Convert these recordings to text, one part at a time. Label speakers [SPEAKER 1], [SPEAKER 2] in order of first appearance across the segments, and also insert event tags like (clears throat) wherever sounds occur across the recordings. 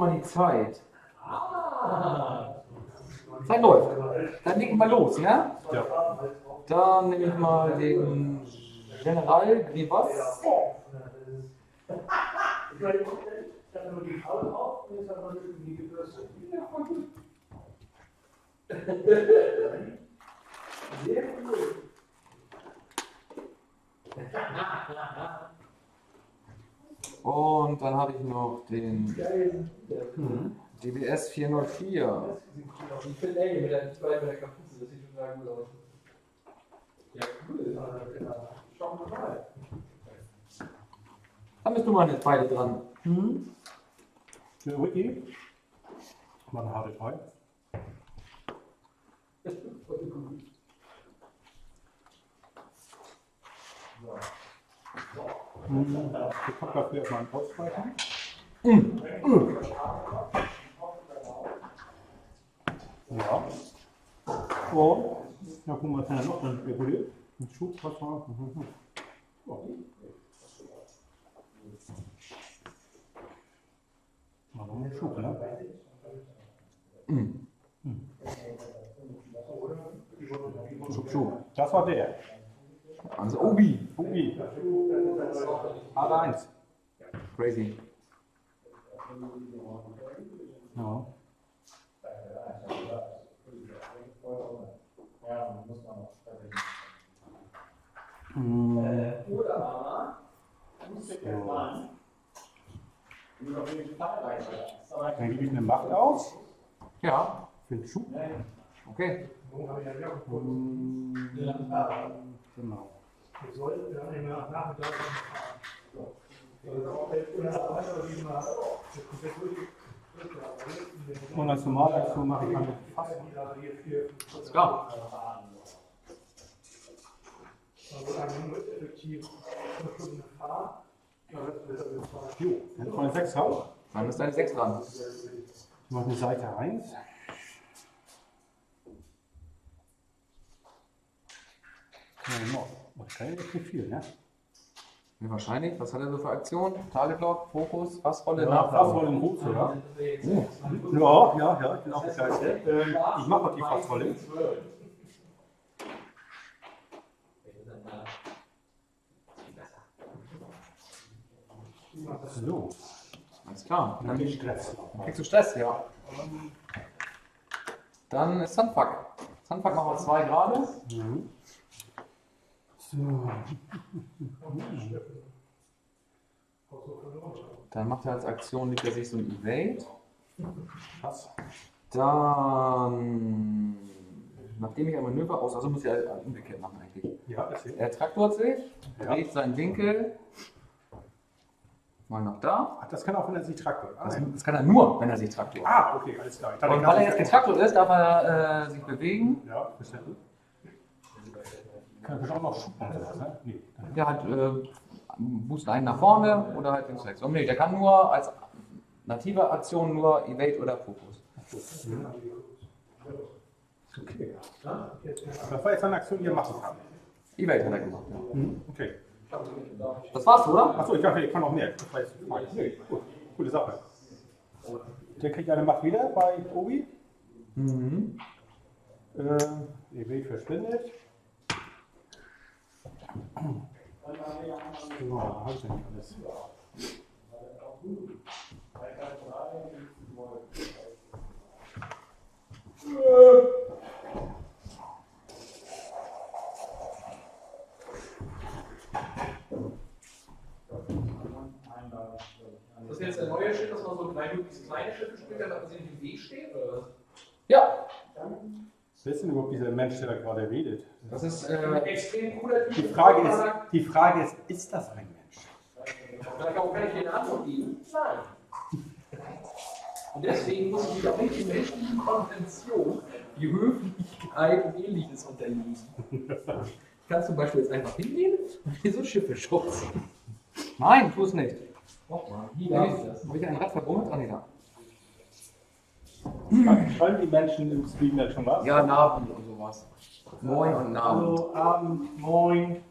[SPEAKER 1] Mal die Zeit. Zeit läuft. Dann leg ich mal los, ja?
[SPEAKER 2] Ja.
[SPEAKER 1] Dann nehme ich mal den General Grivas. (laughs) Und dann habe ich noch den DBS 404.
[SPEAKER 3] Ich finde ey, mit der zwei mit der Kapuze, das sieht total gut aus. Ja, cool. Schau mal.
[SPEAKER 1] Dann bist du mal jetzt beide dran.
[SPEAKER 2] Für Wiki. Mal eine harte Teil. Hm, Ich gucke dafür erstmal einen Ausspeichern. Ja. Und, ja, gucken wir, was er noch dann reguliert. Ein Schub, was war? Mhm. Oh. Mal Schub, ne? Schub, Schub. Das war der.
[SPEAKER 1] Also Obi.
[SPEAKER 2] Ubi. A1.
[SPEAKER 1] Crazy.
[SPEAKER 2] Ja. Hm,
[SPEAKER 3] Oder aber,
[SPEAKER 2] Dann gebe ich eine Macht aus.
[SPEAKER 1] Ja,
[SPEAKER 2] Für den Schub.
[SPEAKER 1] Okay.
[SPEAKER 2] Hm, Genau.
[SPEAKER 4] Wir sollten dann immer nach Nachmittag fahren.
[SPEAKER 2] Und als Normalaktion mache ich eine
[SPEAKER 4] dann effektiv fünf Stunden Fahrt.
[SPEAKER 2] Jo, wenn ich eine 6 habe,
[SPEAKER 1] Dann ist deine 6 dran.
[SPEAKER 2] ich mache eine Seite 1. Ja, ist nicht viel, ne?
[SPEAKER 1] Ja, wahrscheinlich. Was hat er so für Aktionen? Taleglock, Fokus, Fassrolle,
[SPEAKER 2] Ja, Fassrolle im Ruf, oder? Ja, ja, ja, ich bin auch begeistert. Ähm, ich mache auch die Fassrolle. So,
[SPEAKER 1] Alles klar.
[SPEAKER 2] dann
[SPEAKER 1] Dann
[SPEAKER 2] krieg ich Stress.
[SPEAKER 1] kriegst du Stress, ja. Dann ist Sandfuck. Sandfuck machen wir 2 gerade.
[SPEAKER 2] Mhm. So.
[SPEAKER 1] Dann macht er als Aktion, legt er sich so ein Evade.
[SPEAKER 2] Pass.
[SPEAKER 1] Dann, nachdem ich ein Manöver aus, also muss ich halt umgekehrt machen eigentlich.
[SPEAKER 2] Ja, erzähl.
[SPEAKER 1] Er traktort sich,
[SPEAKER 2] Ja.
[SPEAKER 1] dreht seinen Winkel mal nach da.
[SPEAKER 2] Ach, das kann auch, wenn er sich traktet. Ah,
[SPEAKER 1] Das, das kann er nur, wenn er sich traktort.
[SPEAKER 2] ah, okay, alles klar.
[SPEAKER 1] Und weil er jetzt getraktort ist, darf er äh, sich bewegen.
[SPEAKER 2] Ja, verstanden. Kann auch noch machen, sowas, ne? Nee.
[SPEAKER 1] Der hat äh, Boost einen nach vorne oder halt links rechts. Und nee, der kann nur als native Aktion nur Evade oder Fokus.
[SPEAKER 2] Okay. Das war jetzt eine Aktion, die er machen kann.
[SPEAKER 1] Evade hat er gemacht. Ja.
[SPEAKER 2] Okay.
[SPEAKER 1] Das war's, oder?
[SPEAKER 2] Achso, ich dachte, ich kann noch mehr. Das war jetzt nee, gut. Coole Sache. Der kriegt eine Macht wieder bei Obi.
[SPEAKER 1] Mhm.
[SPEAKER 2] Äh, Evade verschwindet. So, habe ich denn nicht alles?
[SPEAKER 3] Das ist jetzt der neue Schiff, dass man so drei möglichst kleine Schiffe spielt, damit man sie nicht im Weg steht? Oder was?
[SPEAKER 1] Ja,
[SPEAKER 2] Wer ist denn überhaupt dieser Mensch, der da gerade redet?
[SPEAKER 1] das ist äh,
[SPEAKER 3] Extrem cooler Typ.
[SPEAKER 2] Die Frage ist, die Frage ist, ist das ein Mensch?
[SPEAKER 3] Vielleicht auch kann ich dir eine Antwort geben. Nein. Und deswegen muss ich auch nicht die menschlichen Konvention wie Höflichkeit und ähnliches unterliegen. Ich kann zum Beispiel jetzt einfach hingehen und hier so Schiffe schubsen.
[SPEAKER 1] Nein, tu es nicht. Habe
[SPEAKER 3] darf ich das?
[SPEAKER 1] ich, hab ich ein Rad verbummelt? Ah, nee, da.
[SPEAKER 2] Schreiben die Menschen im Stream jetzt schon was?
[SPEAKER 1] Ja, Namen und sowas. Moin und Namen.
[SPEAKER 2] Hallo, Abend, Moin,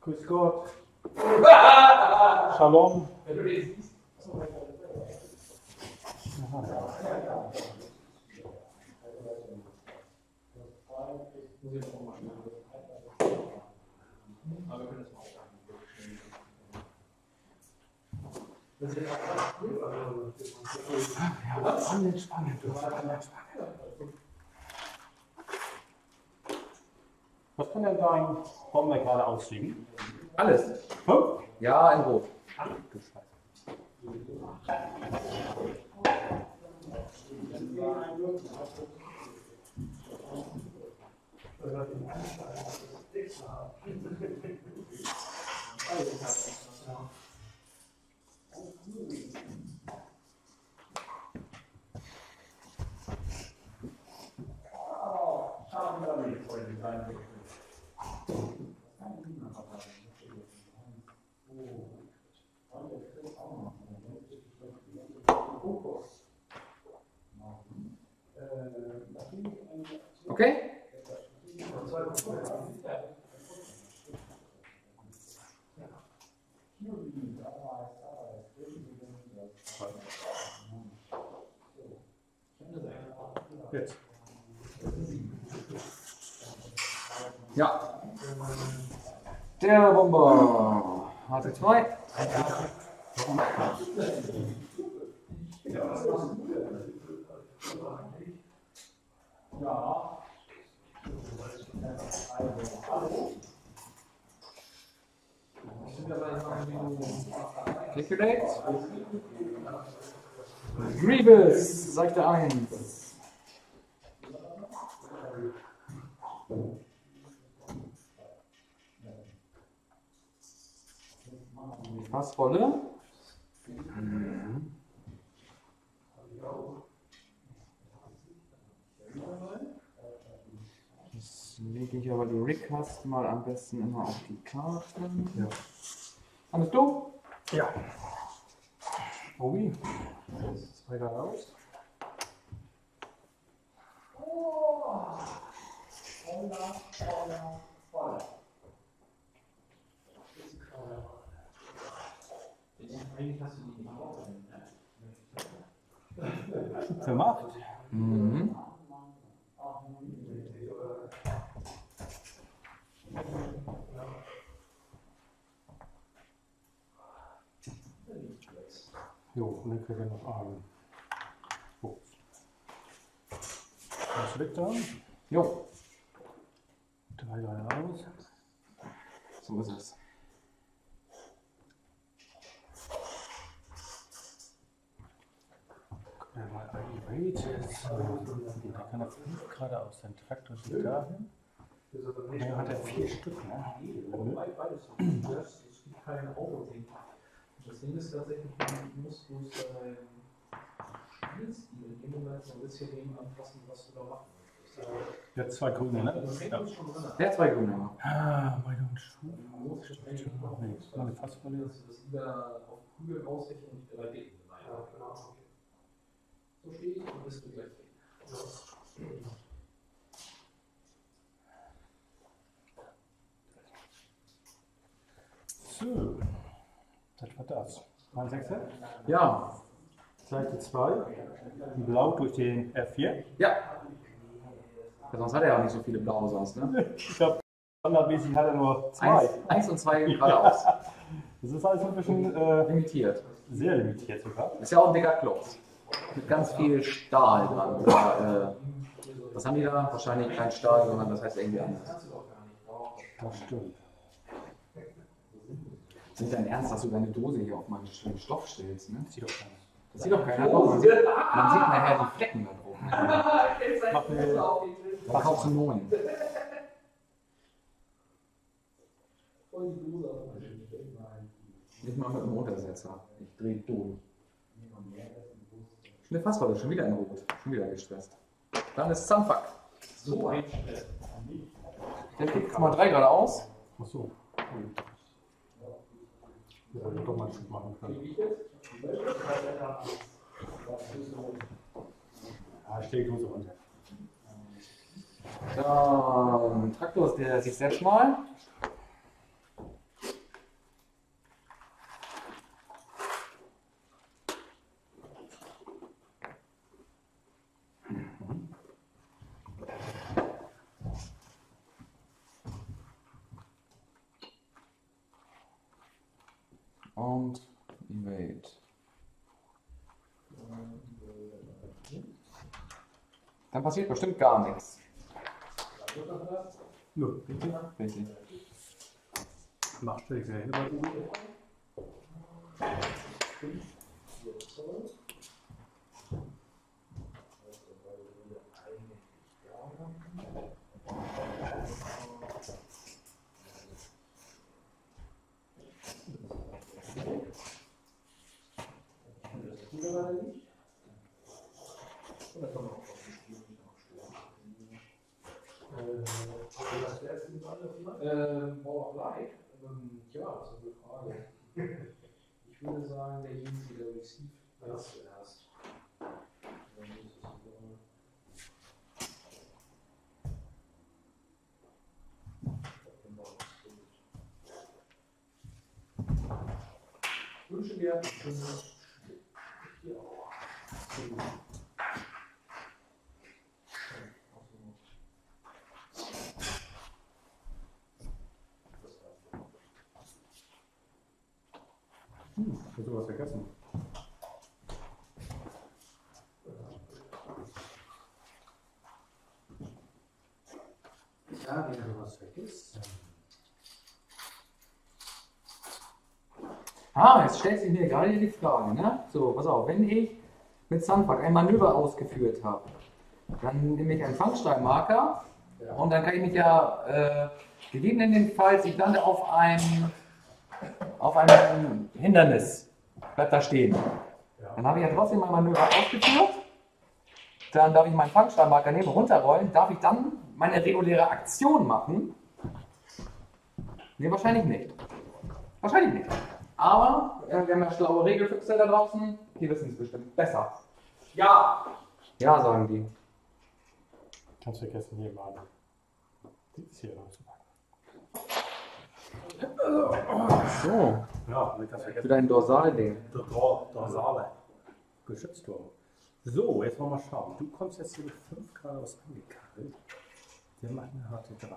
[SPEAKER 2] Grüß Gott, (laughs) Shalom.
[SPEAKER 3] Wenn du den siehst. Muss ich auch mal schnell. Aber wir können das mal aufschreiben. Das ist ja auch cool,
[SPEAKER 1] Spannend, spannend.
[SPEAKER 2] Was kann denn dein Bomber gerade ausschieben?
[SPEAKER 1] Alles.
[SPEAKER 2] Hm?
[SPEAKER 1] Ja, in Rot.
[SPEAKER 2] Ach du Scheiße. (laughs)
[SPEAKER 1] Okay?
[SPEAKER 2] Jetzt.
[SPEAKER 1] Ja. Der Bomber. HT2. Calculate. Grievous, Seite 1. Fassrolle. Jetzt lege ich aber die Rickcast mal am besten immer auf die Karte.
[SPEAKER 2] Ja.
[SPEAKER 1] Hannes, du?
[SPEAKER 2] Ja. Obi. Zwei geradeaus.
[SPEAKER 3] Eigentlich hast du die nicht auch.
[SPEAKER 2] Gemacht.
[SPEAKER 1] Mhm.
[SPEAKER 2] Jo, und dann kriegen wir noch Arme. So. Was liegt da?
[SPEAKER 1] Jo,
[SPEAKER 2] Drei geradeaus.
[SPEAKER 1] so ist es.
[SPEAKER 2] Gucken wir Elevated. Da kann er fünf geradeaus. Sein Traktor steht dahin. Ja, hat er vier Stück, ne?
[SPEAKER 3] Es gibt keine Auto-Ding. Das Ding ist tatsächlich, du musst du deinen Spielstil in dem Moment so ein bisschen dem anpassen, was du da machen möchtest.
[SPEAKER 2] Der hat zwei grüne, ne?
[SPEAKER 1] Der hat zwei Grüne.
[SPEAKER 2] Ah, meine und Schuhe.
[SPEAKER 3] Du musst schon dass du das lieber auf Kugeln ausrichten und nicht bei Dicken. Ja, genau. So stehe ich und bist du gleich drin.
[SPEAKER 2] So. Das war das. Mein Sechser.
[SPEAKER 1] Ja,
[SPEAKER 2] Seite 2. Blau durch den F4.
[SPEAKER 1] ja. Ja, Sonst hat er ja auch nicht so viele blaue sonst, ne? (laughs)
[SPEAKER 2] Ich glaube, standardmäßig hat er nur zwei.
[SPEAKER 1] Eins, eins und zwei geradeaus.
[SPEAKER 2] Das ist alles ein bisschen äh,
[SPEAKER 1] Limitiert.
[SPEAKER 2] sehr limitiert sogar.
[SPEAKER 1] Ist ja auch ein dicker Klotz. Mit ganz viel Stahl dran. Oder, äh, was haben die da? Wahrscheinlich kein Stahl, sondern das heißt irgendwie anders.
[SPEAKER 2] Das stimmt.
[SPEAKER 1] Das ist nicht dein Ernst, dass du deine Dose hier auf meinen schönen Stoff stellst, ne?
[SPEAKER 2] Das sieht doch keiner.
[SPEAKER 1] Das sieht doch keiner. Doch, man, sieht, man sieht nachher die Flecken da drauf. (laughs) Ne?
[SPEAKER 2] Mach mir
[SPEAKER 1] Mach auch zu neun. Nicht mal mit dem Untersetzer. Ich drehe durch. Eine Fassrolle, schon wieder in Rot. Schon wieder gestresst. Dann ist
[SPEAKER 3] ein Stress.
[SPEAKER 1] Der kickt mal drei geradeaus.
[SPEAKER 2] Ach so. Wir sollten doch mal einen Schub machen können. Ja, ich stehe runter.
[SPEAKER 1] Dann Traktor der sich selbst mal. Und Evade. Dann passiert bestimmt gar nichts.
[SPEAKER 2] Nö,
[SPEAKER 1] Richtig.
[SPEAKER 2] mach stell dich wieder
[SPEAKER 3] Ähm, Power of Light? Ähm, ja, das ist eine Frage. (laughs) Ich würde sagen, derjenige, der Receive das zuerst. Wünsche dir
[SPEAKER 2] Hm, ich hab sowas vergessen.
[SPEAKER 3] Ja, wenn du was vergisst.
[SPEAKER 1] Ah, jetzt stellt sich mir gerade die Frage, ne? So, pass auf, wenn ich mit Sunfuck ein Manöver ausgeführt habe, dann nehme ich einen Fangsteinmarker und dann kann ich mich ja äh, gegebenenfalls, ich lande auf einem, auf einem Hindernis, bleibt da stehen. Dann habe ich ja trotzdem mein Manöver ausgeführt. Dann darf ich meinen Fangsteinmarker nehmen, runterrollen. Darf ich dann meine reguläre Aktion machen? Ne, wahrscheinlich nicht. Wahrscheinlich nicht. Aber äh, wir haben ja schlaue Regelfüchse da draußen, die wissen es bestimmt besser. Ja! Ja, sagen die.
[SPEAKER 2] Kannst vergessen, hier mal. Die ist hier zu
[SPEAKER 1] So,
[SPEAKER 2] Ja, kannst
[SPEAKER 1] für
[SPEAKER 2] vergessen.
[SPEAKER 1] dein Dorsalding.
[SPEAKER 2] Dor- Dorsale. Geschützturm. So, jetzt wollen wir mal schauen. Du kommst jetzt hier mit 5 Garados angekabelt. Der macht eine harte 3.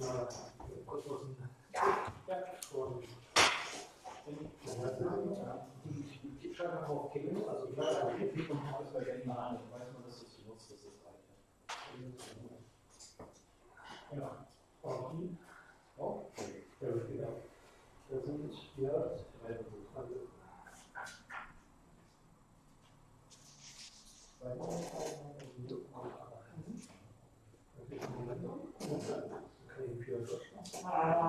[SPEAKER 3] Ich schreibe einfach auf Kicken, also ich auf Kicken und habe es bei an. Dann weiß man, dass genutzt ist, das. Ja. Und auch. Ja, genau. Da sind ja drei Besucher.
[SPEAKER 1] Mhm.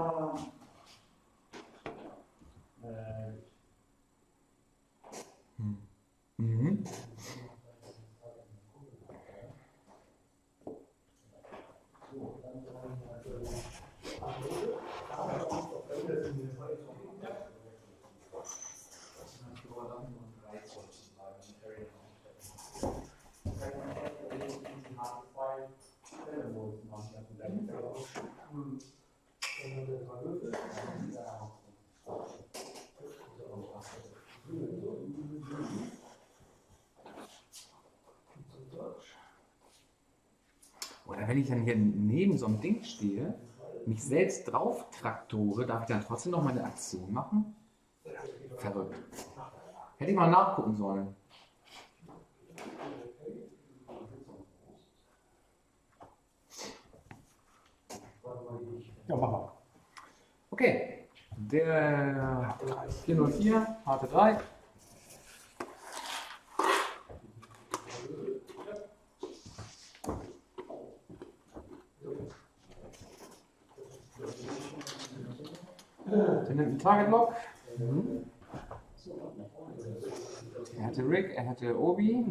[SPEAKER 1] Wenn ich dann hier neben so einem Ding stehe, mich selbst drauf traktore, darf ich dann trotzdem noch meine Aktion machen? Verrückt. Hätte ich mal nachgucken sollen.
[SPEAKER 2] Ja, mach mal.
[SPEAKER 1] Okay. Der 404, Harte 3. Der nimmt einen Target Lock. Er hatte Rick, er hatte Obi.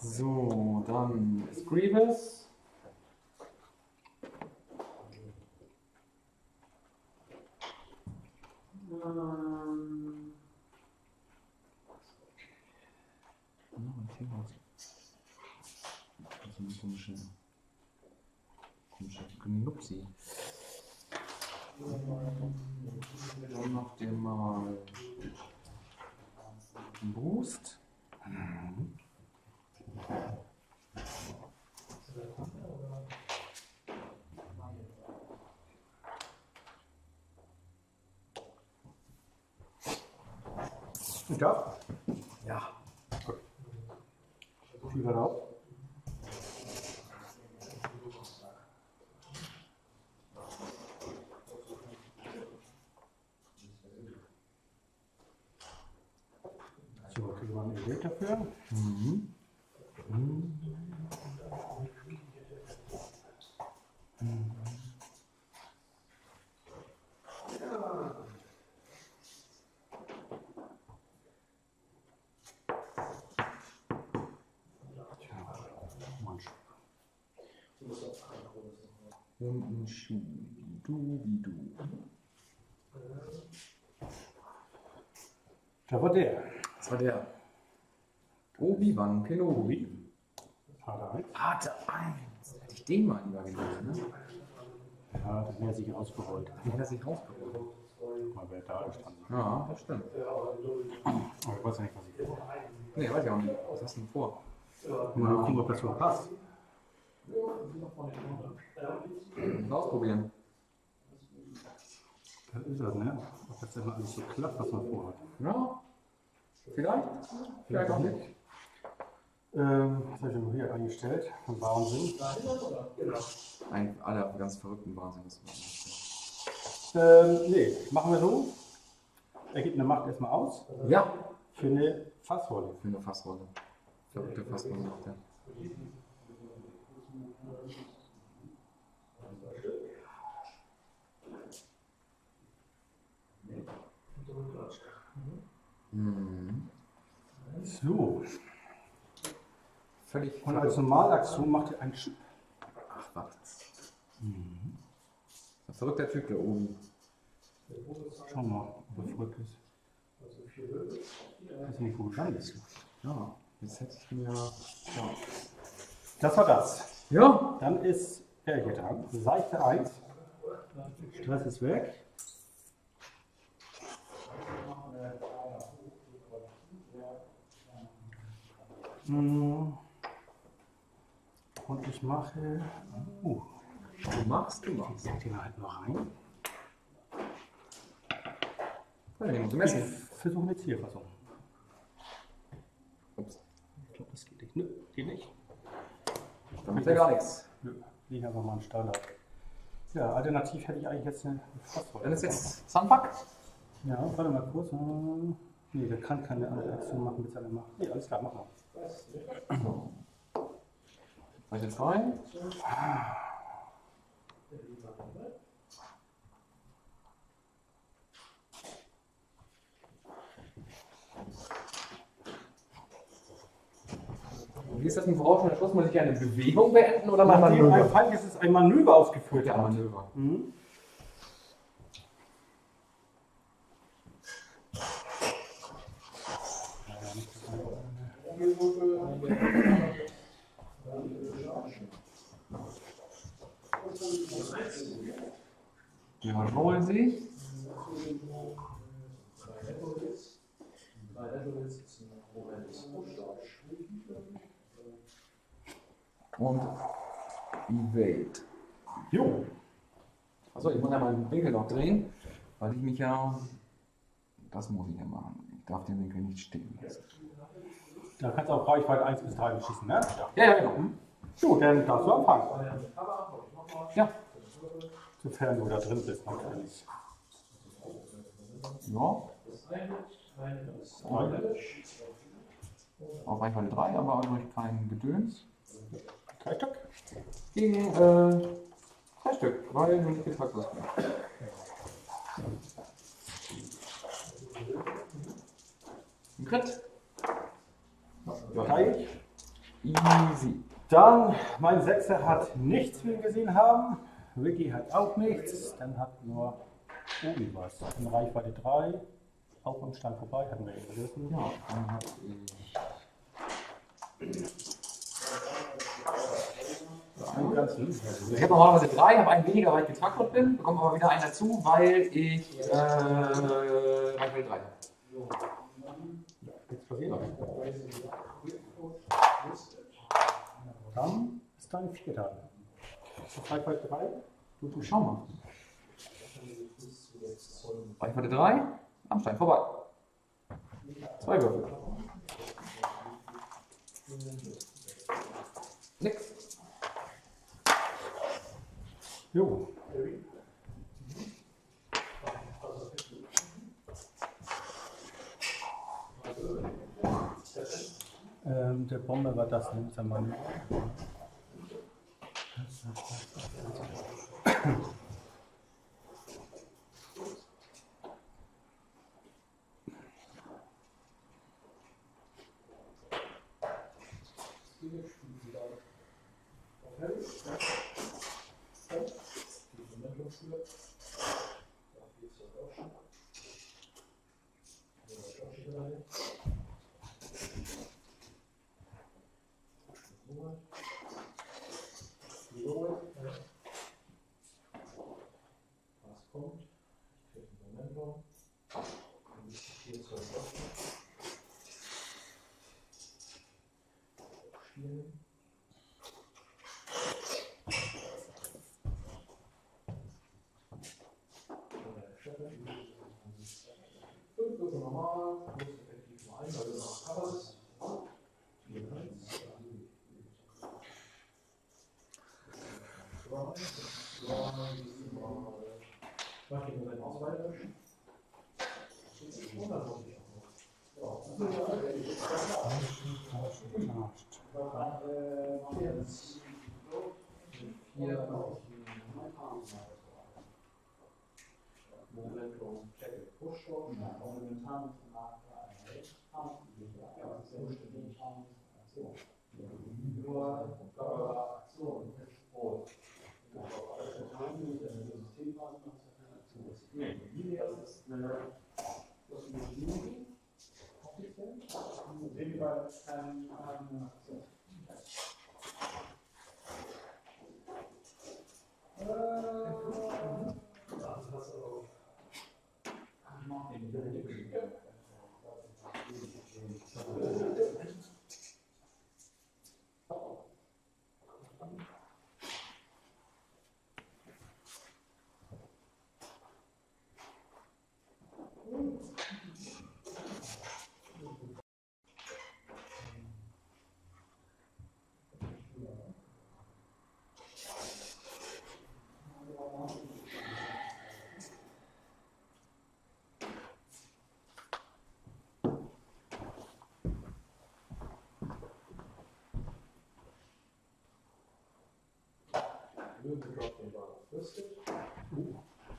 [SPEAKER 1] So, dann ist Grievous.
[SPEAKER 5] Ähm,
[SPEAKER 1] Oh, ein Thema. So eine komische, komische Gnupsi. Dann macht ihr mal einen Boost.
[SPEAKER 2] Ich darf?
[SPEAKER 1] Ja.
[SPEAKER 2] Viel war drauf? So, kriegen wir ein Bild dafür.
[SPEAKER 1] Mhm.
[SPEAKER 2] Mann,
[SPEAKER 1] Und ein Schuh. Du wie du.
[SPEAKER 2] Da war der.
[SPEAKER 1] Das war der Obi-Wan Kenobi.
[SPEAKER 2] Vater 1.
[SPEAKER 1] Pate 1. Hätte ich den mal lieber gelesen, ne?
[SPEAKER 2] Ja, das wäre sich ausgerollt.
[SPEAKER 1] Den hat er sich rausgeholt.
[SPEAKER 2] Mal wer da stand.
[SPEAKER 1] Ja, das stimmt.
[SPEAKER 2] Aber ich weiß ja nicht, was ich vor.
[SPEAKER 1] Nee, weiß ich auch nicht. Was hast du denn vor?
[SPEAKER 2] Mal gucken, ob das so passt.
[SPEAKER 1] Ausprobieren.
[SPEAKER 2] Das ist das, ne? Ob das immer alles so klappt, was man vorhat.
[SPEAKER 1] Ja. Vielleicht. Vielleicht auch nicht.
[SPEAKER 2] Ähm, was habe ich denn hier eingestellt? Ein Wahnsinn.
[SPEAKER 1] Ein, alle ganz verrückten Wahnsinn. Das
[SPEAKER 2] Ähm, nee, machen wir so. Er gibt eine Macht erstmal aus
[SPEAKER 1] ja.
[SPEAKER 2] für eine Fassrolle.
[SPEAKER 1] Für eine Fassrolle. Verrückte Fassrolle. Ja. Mhm.
[SPEAKER 2] So,
[SPEAKER 1] Völlig
[SPEAKER 2] und als
[SPEAKER 1] verrückt.
[SPEAKER 2] Normalaktion macht er einen Chip.
[SPEAKER 1] Ach, was. Ein verrückter Typ da oben.
[SPEAKER 2] Schauen wir mal, ob er verrückt ist. Weiß nicht, wo du dran bist.
[SPEAKER 1] Ja, jetzt hätte ich mir. Ja.
[SPEAKER 2] Das war das.
[SPEAKER 1] ja.
[SPEAKER 2] Dann ist er hier dran. Seite 1. Stress ist weg. Hm. Und ich mache. Uh,
[SPEAKER 1] Du machst, du
[SPEAKER 2] ich
[SPEAKER 1] machst.
[SPEAKER 2] leg den halt noch rein. Ich versuche eine Zierfassung.
[SPEAKER 1] Ups.
[SPEAKER 2] Ich glaube, das geht nicht. Nö, geht nicht.
[SPEAKER 1] Damit ja gar nichts.
[SPEAKER 2] Nö, liege einfach mal ein Standard. Ja, alternativ hätte ich eigentlich jetzt eine Fassrolle.
[SPEAKER 1] Dann ist jetzt Sunfuck.
[SPEAKER 2] Ja, warte mal kurz. Nee, der kann keine andere Aktion machen, bis er eine macht. Nee, alles klar, mach mal.
[SPEAKER 1] Seite 2. Wie ist das mit vorausschauender Schluss? Muss ich eine Bewegung beenden oder
[SPEAKER 2] ein
[SPEAKER 1] Manöver?
[SPEAKER 2] Fall ist es ein Manöver ausgeführt.
[SPEAKER 1] Ja. Manöver.
[SPEAKER 2] Mhm.
[SPEAKER 1] Jawohl, sich. Und Evade.
[SPEAKER 2] Jo,
[SPEAKER 1] Achso, ich muss ja meinen Winkel noch drehen, weil ich mich ja. Das muss ich ja machen. Ich darf den Winkel nicht stehen lassen.
[SPEAKER 2] da kannst du auch Reichweite 1 bis 3 beschießen, ne?
[SPEAKER 1] Ja, ja, genau.
[SPEAKER 2] So, dann darfst du anfangen.
[SPEAKER 1] Ja.
[SPEAKER 2] Sofern du da drin bist, natürlich.
[SPEAKER 1] Ja. Auf Reichweite 3, aber durch kein Gedöns.
[SPEAKER 2] Drei Stück.
[SPEAKER 1] Gegen äh, drei Stück, weil du nicht gefragt hast. Ein Crit.
[SPEAKER 2] Drei.
[SPEAKER 1] Easy.
[SPEAKER 2] Dann, mein Sechser hat nichts, wie wir gesehen haben. Ricky hat auch nichts. Dann hat nur Obi was. In Reichweite 3. Auch am Stand vorbei, hatten wir eben gelesen.
[SPEAKER 1] Ja, dann hab ich. Habe normalerweise drei, habe einen weniger, weil ich getrackert bin, bekomme aber wieder einen dazu, weil ich äh, Reichweite 3 habe.
[SPEAKER 2] Jetzt passiert. Dann ist dein Vierter. Reichweite 3.
[SPEAKER 1] Du schau mal. Reichweite 3, am Stein vorbei. Zwei Würfel. Nix.
[SPEAKER 2] Jo. Ähm, der Bomber war das, nimmt er mal.
[SPEAKER 3] Thank you.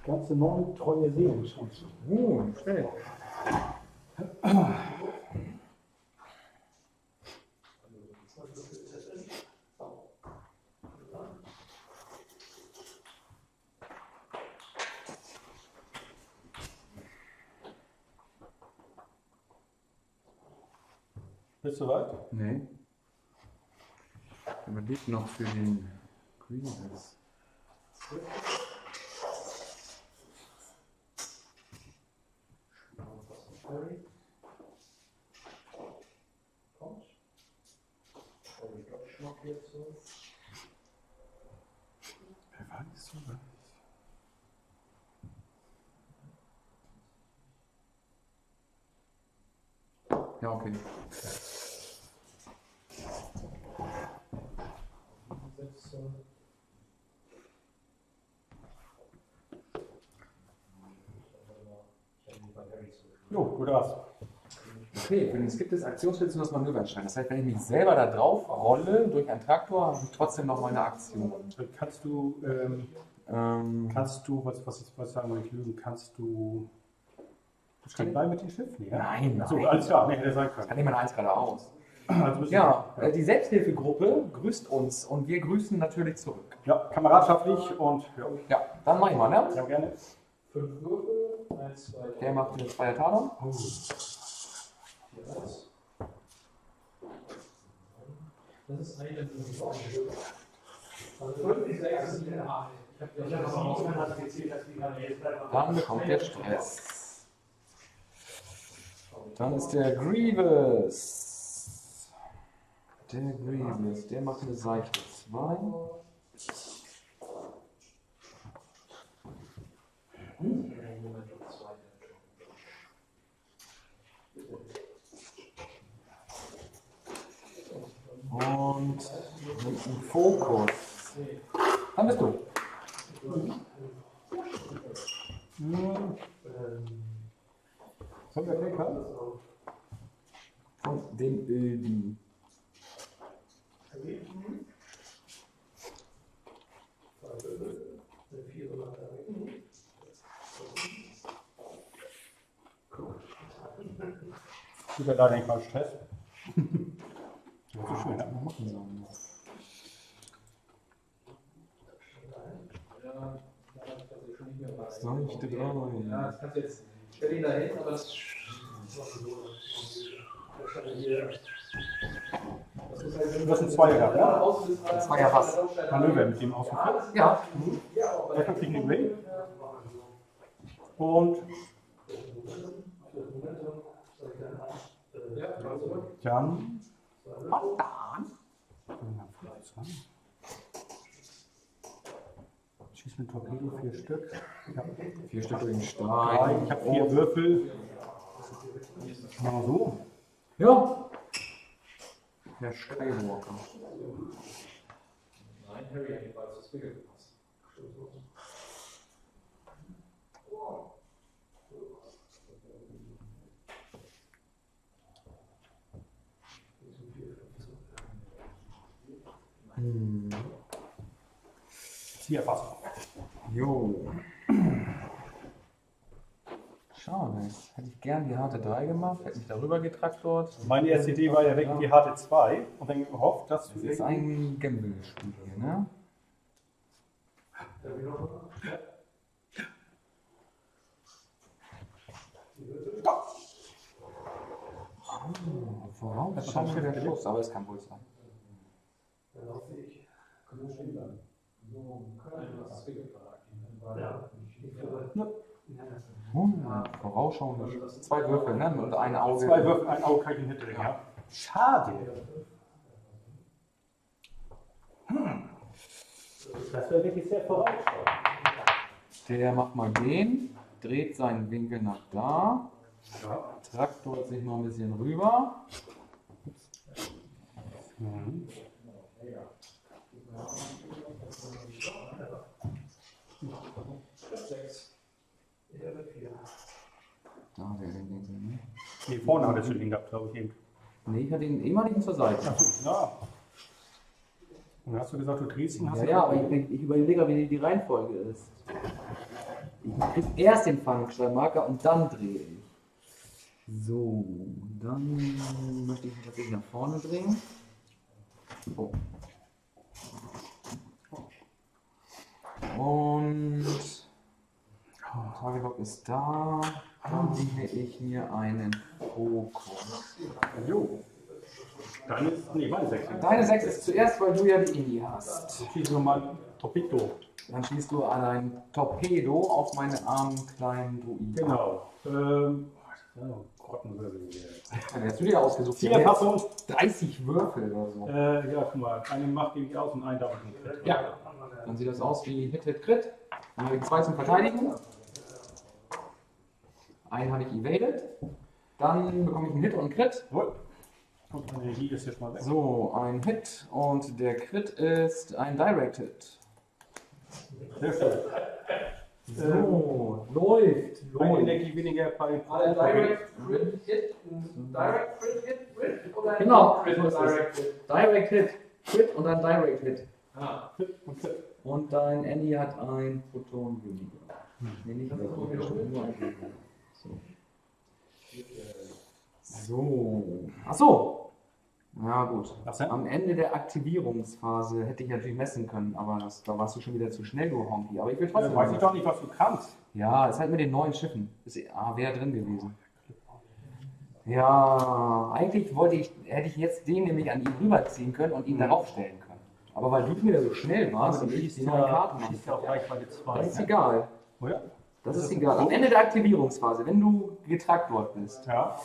[SPEAKER 2] Ganze neun treue Seelen.
[SPEAKER 1] Uh, schnell.
[SPEAKER 2] Bist du weit?
[SPEAKER 1] Nee. Überlegt noch für den Grievous.
[SPEAKER 3] Kommt. Und ich glaube, schnapp jetzt so.
[SPEAKER 2] Wer war das so?
[SPEAKER 1] Ja, okay.
[SPEAKER 3] Setze. Ich habe die bei Harry zurück.
[SPEAKER 2] Jo, gut was.
[SPEAKER 1] Okay, für den Skip des Aktionsfelds nur das Manöver entscheiden. Das heißt, wenn ich mich selber da drauf rolle durch einen Traktor, habe ich trotzdem noch meine Aktion.
[SPEAKER 2] Kannst du, ähm,
[SPEAKER 1] Ähm,
[SPEAKER 2] kannst du, was, was, was sagen wir nicht lügen, kannst du. Bei mit dem Schiff? Nee, ja?
[SPEAKER 1] Nein,
[SPEAKER 2] So,
[SPEAKER 1] nein.
[SPEAKER 2] alles klar, nee, hätte sein
[SPEAKER 1] kann
[SPEAKER 2] können.
[SPEAKER 1] ich mal eins gerade aus.
[SPEAKER 2] Also du-
[SPEAKER 1] Ja, äh, die Selbsthilfegruppe grüßt uns und wir grüßen natürlich zurück.
[SPEAKER 2] ja, kameradschaftlich und ja,
[SPEAKER 1] Ja, dann mach ich mal, ne?
[SPEAKER 2] ja gerne.
[SPEAKER 3] Fünf Würfel,
[SPEAKER 1] Der macht jetzt zwei Talon.
[SPEAKER 3] vier, eins. Das ist eine Würfel. Also fünf, sechs, sieben, acht. Ich habe
[SPEAKER 1] Dann bekommt der Stress. Dann ist der Grievous. Der Grievous, der macht eine Seite 2. Und mit einem Fokus. Dann bist du.
[SPEAKER 2] Hm. Kommt der Klicker?
[SPEAKER 1] Von dem Ödi.
[SPEAKER 2] Ich habe leider nicht mal Stress. Das ist schön. ja.
[SPEAKER 1] Machen sollen. Seichte drei.
[SPEAKER 3] Ja, das kannst du jetzt. Ich stelle ihn da hin, aber das.
[SPEAKER 2] Das sind zwei gehabt, ja?
[SPEAKER 1] Zweier was?
[SPEAKER 2] Manöver mit dem Außenflug.
[SPEAKER 1] Ja,
[SPEAKER 2] Erstmal fliegen die Way. Und dann. Schieß mit Torpedo vier Stück. Ja.
[SPEAKER 1] vier Stück durch den
[SPEAKER 2] Drei.
[SPEAKER 1] Stein.
[SPEAKER 2] Ich habe vier Würfel. Mal so.
[SPEAKER 1] Ja. Der Skywalker.
[SPEAKER 3] Nein, Harry hat jedenfalls das Wickel gepasst.
[SPEAKER 1] Hm.
[SPEAKER 2] Zieherfassung.
[SPEAKER 1] Jo. Schade. Hätte ich gern die harte 3 gemacht, hätte mich darüber getraktort.
[SPEAKER 2] Meine erste Idee war ja weg die harte 2 und dann gehofft, dass
[SPEAKER 1] Das
[SPEAKER 2] du
[SPEAKER 1] ist ein Gamble-Spiel hier, ne? Oh, vorausschauender der Schuss, aber es kann wohl sein. Hm, vorausschauender Schuss. Zwei Würfel, ne? Und ein Auge.
[SPEAKER 2] zwei Würfel, ein Auge kann ich nicht drin. Ja. Schade. Das wäre wirklich sehr vorausschauend.
[SPEAKER 1] Der macht mal den, dreht seinen Winkel nach da,
[SPEAKER 2] Ja.
[SPEAKER 1] traktort sich mal ein bisschen rüber.
[SPEAKER 2] Mhm.
[SPEAKER 3] Sechs.
[SPEAKER 1] Da hat er den Winkel, ne?
[SPEAKER 2] Nee, vorne hat er schon den gehabt, glaube ich eben.
[SPEAKER 1] Nee, ich hatte ihn immer nicht zur Seite.
[SPEAKER 2] Achso, ja. Und hast du gesagt, du drehst ihn, hast
[SPEAKER 1] Ja,
[SPEAKER 2] du
[SPEAKER 1] ja, aber ich, ich überlege, wie die Reihenfolge ist. Ich krieg erst den Fangsteinmarker und dann drehe ich. So, dann möchte ich ihn tatsächlich nach vorne drehen. Oh. Und Tagelock ist da. Dann nehme ich mir einen Fokus.
[SPEAKER 2] Jo. Deine nee, meine sechs.
[SPEAKER 1] Deine 6 ist zuerst, weil du ja die Indie hast.
[SPEAKER 2] Schieß nur mal Torpedo.
[SPEAKER 1] Dann schießt du an ein Torpedo auf meine armen kleinen Druiden.
[SPEAKER 2] Genau. Ähm, Grottenwirbel hier.
[SPEAKER 1] Dann hast du dir ausgesucht.
[SPEAKER 2] Zieherfassung.
[SPEAKER 1] 30 Würfel oder so.
[SPEAKER 2] Äh, ja, guck mal. Eine macht gegen aus und einen darf ich nicht.
[SPEAKER 1] Ja. Dann sieht das aus wie Hit, Hit, Crit. Dann habe ich zwei zum Verteidigen. Einen habe ich evaded. Dann bekomme ich einen Hit und einen Crit.
[SPEAKER 2] Und Energie ist jetzt mal weg.
[SPEAKER 1] So, ein Hit und der Crit ist ein Direct Hit.
[SPEAKER 2] Sehr schön.
[SPEAKER 1] So, läuft,
[SPEAKER 2] Eine
[SPEAKER 1] läuft.
[SPEAKER 2] Energie weniger bei
[SPEAKER 3] Mal Direct Crit Hit, Direct Crit Hit, Crit oder
[SPEAKER 1] Genau,
[SPEAKER 3] Crit
[SPEAKER 1] ist es.
[SPEAKER 3] Direct Hit?
[SPEAKER 1] Direct Hit. Crit und dann Direct Hit.
[SPEAKER 3] Ah,
[SPEAKER 1] Und dein Andy hat ein Proton weniger. Nee, nicht mehr Proton, nur ein weniger. So. So. Ach so. Ja, gut. Am Ende der Aktivierungsphase hätte ich natürlich messen können, aber das, da warst du schon wieder zu schnell, du Honky. Aber ich will trotzdem.
[SPEAKER 2] Äh, weiß ich doch nicht, was du kannst.
[SPEAKER 1] Ja, ist halt mit den neuen Schiffen. Ist, ah, wäre drin gewesen. Ja, eigentlich wollte ich, hätte ich jetzt den nämlich an ihn rüberziehen können und ihn darauf stellen können. Aber weil du wieder so schnell warst und ich die neuen Karten
[SPEAKER 2] schießt ja auf Reichweite 2.
[SPEAKER 1] das ist egal.
[SPEAKER 2] Oh ja?
[SPEAKER 1] Das ist egal. Am Ende der Aktivierungsphase, wenn du getraktet bist,
[SPEAKER 2] Ja.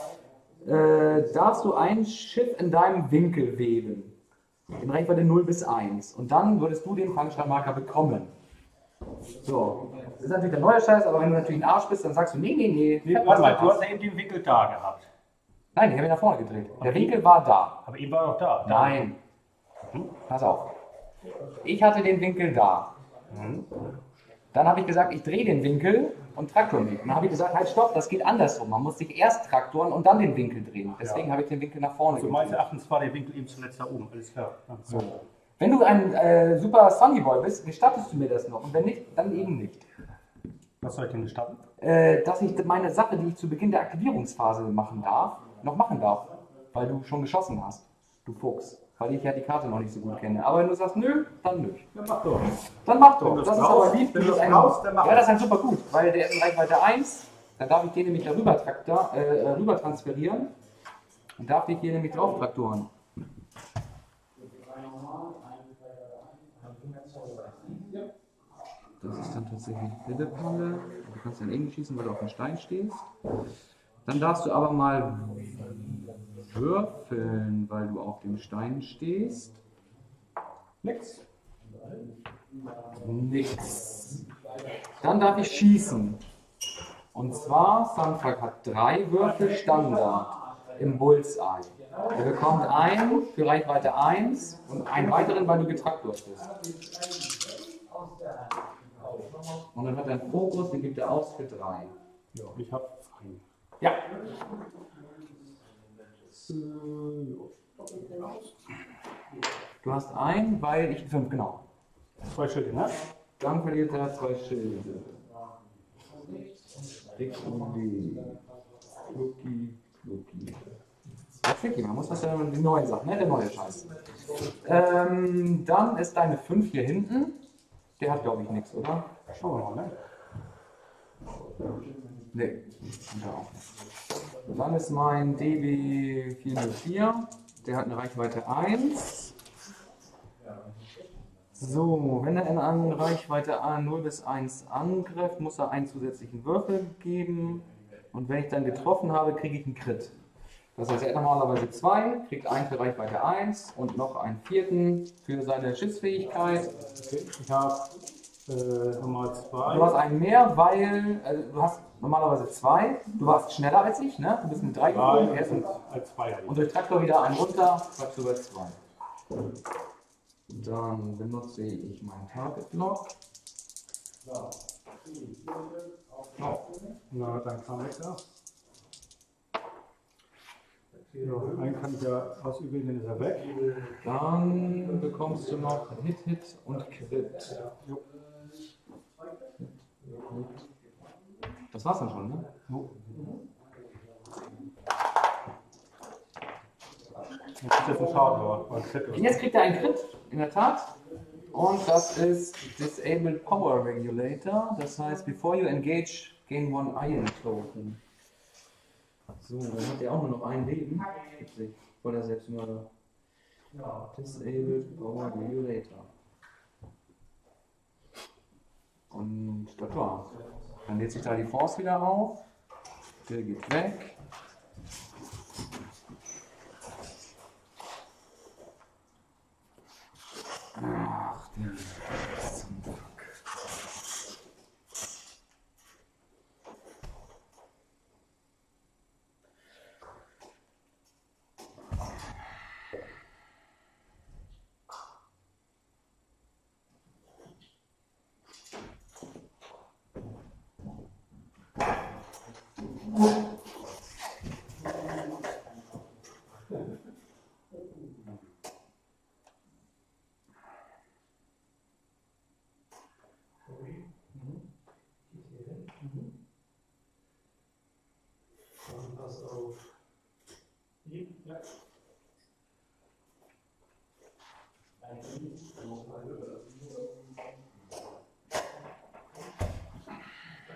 [SPEAKER 1] Äh, darfst du ein Schiff in deinem Winkel weben. In Reichweite 0 bis 1. Und dann würdest du den Fangsteinmarker bekommen. So. Das ist natürlich der neue Scheiß, aber wenn du natürlich ein Arsch bist, dann sagst du, nee, nee, nee.
[SPEAKER 2] Nee, warte mal, du hast ja eben den Winkel da gehabt.
[SPEAKER 1] Nein, ich habe ihn nach vorne gedreht. Der
[SPEAKER 2] Okay.
[SPEAKER 1] Winkel war da.
[SPEAKER 2] Aber eben war noch da.
[SPEAKER 1] Nein. Pass auf. Ich hatte den Winkel da. Dann habe ich gesagt, ich drehe den Winkel und traktor mich. Dann habe ich gesagt, halt stopp, das geht andersrum. Man muss sich erst traktoren und dann den Winkel drehen. Deswegen habe ich den Winkel nach vorne
[SPEAKER 2] Also meines
[SPEAKER 1] gedreht.
[SPEAKER 2] Erachtens war der Winkel eben zuletzt da oben. Alles klar. Ja.
[SPEAKER 1] So. Wenn du ein äh, super Sunny Boy bist, gestattest du mir das noch. Und wenn nicht, dann eben nicht.
[SPEAKER 2] Was soll ich denn gestatten?
[SPEAKER 1] Äh, dass ich meine Sache, die ich zu Beginn der Aktivierungsphase machen darf, noch machen darf. Weil du schon geschossen hast. Du Fuchs. Weil ich ja die Karte noch nicht so gut kenne. Aber wenn du sagst, nö, dann nö.
[SPEAKER 2] Ja, mach doch.
[SPEAKER 1] Dann mach doch. Das
[SPEAKER 2] es
[SPEAKER 1] ist
[SPEAKER 2] brauchst,
[SPEAKER 1] aber lieb.
[SPEAKER 2] wenn
[SPEAKER 1] du ein,
[SPEAKER 2] brauchst, dann mach
[SPEAKER 1] Ja, das ist halt super gut, weil der ist in Reichweite 1. Dann darf ich den nämlich darüber traktor, äh, rüber transferieren. Und darf ich hier nämlich drauf traktoren. Das ist dann tatsächlich Willepalle. Du kannst dann irgendwie schießen, weil du auf dem Stein stehst. Dann darfst du aber mal würfeln, weil du auf dem Stein stehst.
[SPEAKER 2] Nix.
[SPEAKER 1] Nix. Dann darf ich schießen. Und zwar, Sunfuck hat drei Würfel Standard im Bullseye. Er bekommt einen für Reichweite 1 und einen weiteren, weil du getraktet bist. Und dann hat er einen Fokus, den gibt er aus für 3.
[SPEAKER 2] Ja, ich hab einen.
[SPEAKER 1] Ja. Du hast einen, weil ich 5, genau.
[SPEAKER 2] Zwei Schilde, ne?
[SPEAKER 1] Dann verliert er zwei Schilde. Ricky, Kluki, Kluki. Ja, tricky, man muss was ja die neuen Sachen, ne? Der neue Scheiß. Ähm, dann ist deine 5 hier hinten. Der hat, glaube ich, nichts, oder?
[SPEAKER 2] Schauen wir mal, ne?
[SPEAKER 1] Nee, er auch. Dann ist mein DB404. Der hat eine Reichweite 1. So, wenn er in an Reichweite A 0 bis 1 angreift, muss er einen zusätzlichen Würfel geben. Und wenn ich dann getroffen habe, kriege ich einen Crit. Das heißt, er hat normalerweise 2, kriegt einen für Reichweite 1 und noch einen vierten für seine Schiffsfähigkeit.
[SPEAKER 2] Ich hab äh, Nummer zwei.
[SPEAKER 1] Du hast einen mehr, weil also du hast normalerweise zwei. Du warst schneller als ich, ne? Du bist mit drei gekommen. Mit,
[SPEAKER 2] als Zweier.
[SPEAKER 1] und durch Traktor wieder einen runter, bleibst du bei zwei. Dann benutze ich meinen Target Lock.
[SPEAKER 2] Na, dann kam weg da. Ja, einen kann ich ja ausüben, dann ist er weg.
[SPEAKER 1] Dann bekommst du noch Hit, Hit und Crit.
[SPEAKER 2] Jo.
[SPEAKER 1] Das war's dann schon, ne?
[SPEAKER 2] Jo. Jetzt ist ein Schaden, aber
[SPEAKER 1] jetzt kriegt er einen Crit, in der Tat. Und das ist Disabled Power Regulator. Das heißt, before you engage, gain one Iron Token. So, dann hat er auch nur noch ein Leben. Witzig. Voll der Selbstmörder. Disabled Power Regulator. Und das war's. Dann lädt sich da die Force wieder auf. Der geht weg.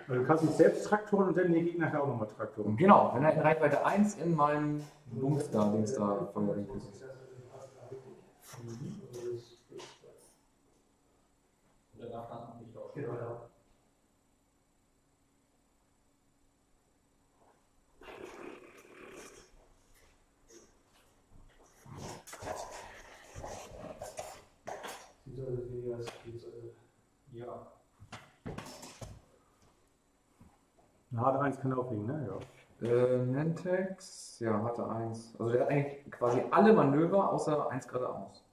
[SPEAKER 2] Also du kannst dich selbst traktoren und dann den Gegner auch nochmal traktoren.
[SPEAKER 1] Genau, wenn er in Reichweite 1 in meinem Bums da, links da, Feuerwinkel ist.
[SPEAKER 3] Der darf dann nicht auf.
[SPEAKER 4] Genau. Diese, diese, diese,
[SPEAKER 3] Ja.
[SPEAKER 2] Eine harte 1 kann aufliegen, ne? Ja.
[SPEAKER 1] Äh, Nentex, ja, hatte 1. Also der hat eigentlich quasi alle Manöver außer 1 geradeaus.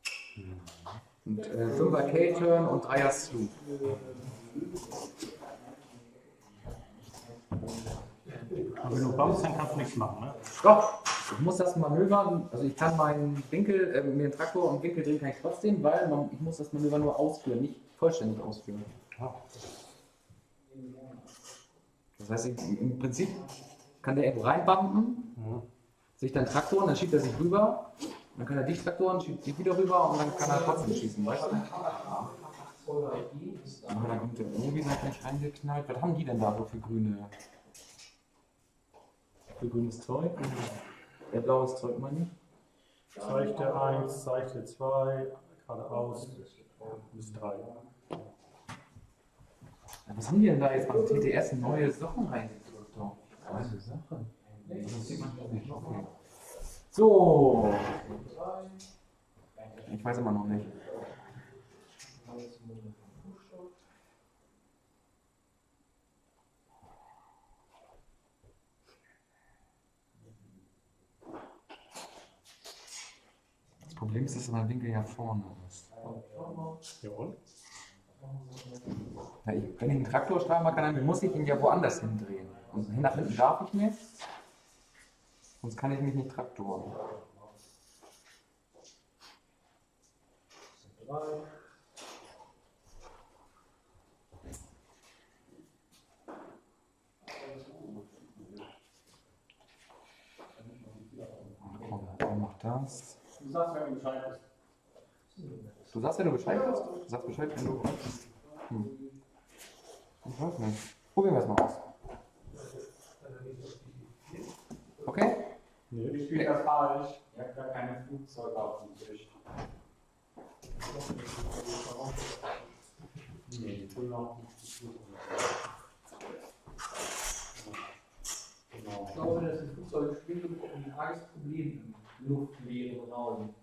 [SPEAKER 1] Und äh, 5er K-Turn und 3er Sloop.
[SPEAKER 2] Aber wenn du baust, dann kannst du nichts machen, ne?
[SPEAKER 1] Doch, ich muss das Manöver, also ich kann meinen Winkel, äh, mir den Traktor und Winkel drehen kann ich trotzdem, weil man, ich muss das Manöver nur ausführen, nicht vollständig ausführen.
[SPEAKER 2] Ja.
[SPEAKER 1] Das heißt, ich, im Prinzip kann der irgendwo reinbumpen,
[SPEAKER 2] Mhm.
[SPEAKER 1] sich dann traktoren, dann schiebt er sich rüber, dann kann er dich traktoren, schiebt sich wieder rüber und dann kann er trotzdem schießen, weißt du? Aber dann kommt der irgendwie seid nicht reingeknallt. Was haben die denn da so für grüne? Für grünes Zeug? Der blaues Zeug mal nicht?
[SPEAKER 2] Seichte 1, Seichte 2, geradeaus bis 3.
[SPEAKER 1] Was haben die denn da jetzt beim TTS neue Sachen reingedrückt? Neue Sachen? Das sieht man nicht. Okay. So. Ich weiß immer noch nicht. Das Problem ist, dass mein Winkel ja vorne ist.
[SPEAKER 2] Ja und?
[SPEAKER 1] Ja, ich, wenn ich einen Traktorstrahl machen kann, dann muss ich ihn ja woanders hindrehen. Und hin nach hinten darf ich nicht. Sonst kann ich mich nicht traktoren. Komm, mach das.
[SPEAKER 5] Du sagst, wenn du Bescheid bist.
[SPEAKER 1] Du sagst, wenn du Bescheid hast? Du sagst Bescheid, wenn du. Hm. Ich weiß nicht. Probieren wir es mal aus. Okay?
[SPEAKER 2] Nee.
[SPEAKER 5] Ich spiele das falsch. Ihr habt gar keine Flugzeuge auf dem Tisch. Nee, die tun auch nicht. Genau.
[SPEAKER 3] Ich glaube, dass die Flugzeuge spielen, bekommen ein arges Problem im luftleeren Raum.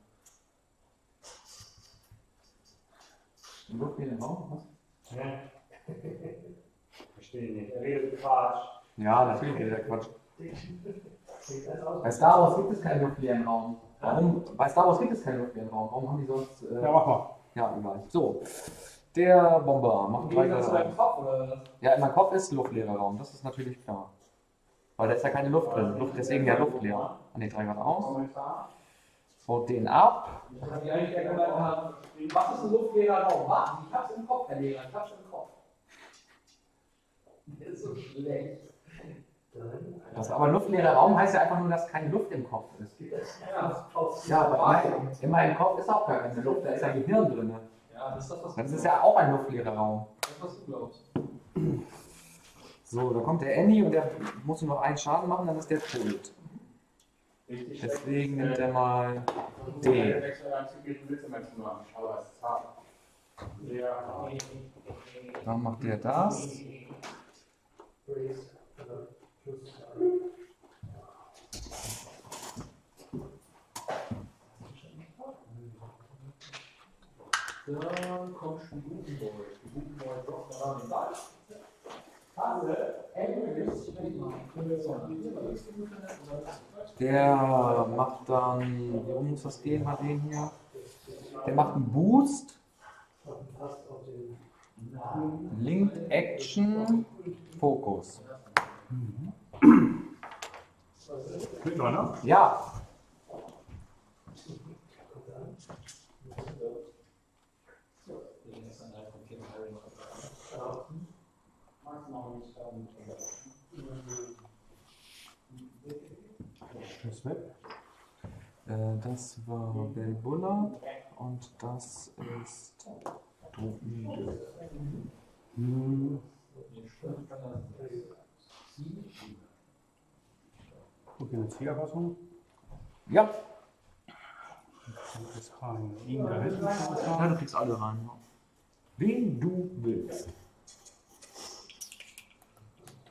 [SPEAKER 1] Im luftleeren Raum? Was?
[SPEAKER 5] Ne? Verstehe nicht. Er redet Quatsch.
[SPEAKER 1] Ja, natürlich ist der Quatsch. Bei Star Wars gibt es keinen luftleeren Raum. Warum? Bei Star Wars gibt es keinen luftleeren Raum. Warum haben die sonst. Äh,
[SPEAKER 2] Ja, mach mal.
[SPEAKER 1] ja, egal. So. Der Bomber macht drei Grad
[SPEAKER 3] deinem
[SPEAKER 1] ein.
[SPEAKER 3] Kopf oder was?
[SPEAKER 1] Ja, in meinem Kopf ist luftleerer Raum, das ist natürlich klar. Weil da ist ja keine Luft drin. Luft, deswegen ja luftleer. An die drei Grad aus. Haut den ab.
[SPEAKER 3] Was ist ein luftleerer Raum? Was? Ich hab's im Kopf, Herr Lehrer, ich hab's im Kopf. Das ist so schlecht.
[SPEAKER 1] Das aber luftleerer Raum heißt ja einfach nur, dass keine Luft im Kopf ist.
[SPEAKER 3] Ja, das
[SPEAKER 1] aber in meinem- in meinem Kopf ist auch gar keine Luft, da ist ja Gehirn drin.
[SPEAKER 3] Ja, das ist das, was
[SPEAKER 1] Das
[SPEAKER 3] du
[SPEAKER 1] ist ja auch ein luftleerer Raum.
[SPEAKER 3] Das, was du glaubst.
[SPEAKER 1] So, da kommt der Annie und der muss nur noch einen Schaden machen, dann ist der tot. Deswegen nimmt er mal
[SPEAKER 5] D. Dann.
[SPEAKER 1] Dann macht der das.
[SPEAKER 3] Dann kommt Stubenboy. Stubenboy droppt da rein. Was? Hase?
[SPEAKER 1] Der macht dann, wie muss das gehen bei dem hier? Der macht einen Boost. Linked Action Fokus.
[SPEAKER 2] Ne?
[SPEAKER 1] Ja,
[SPEAKER 2] Weg.
[SPEAKER 1] äh, das war Belbulla. und das ist Druide.
[SPEAKER 2] Hm. Gut, eine Zieherfassung.
[SPEAKER 1] Ja,
[SPEAKER 2] das rein.
[SPEAKER 1] Ja, du kriegst alle rein. ja. Wen du willst.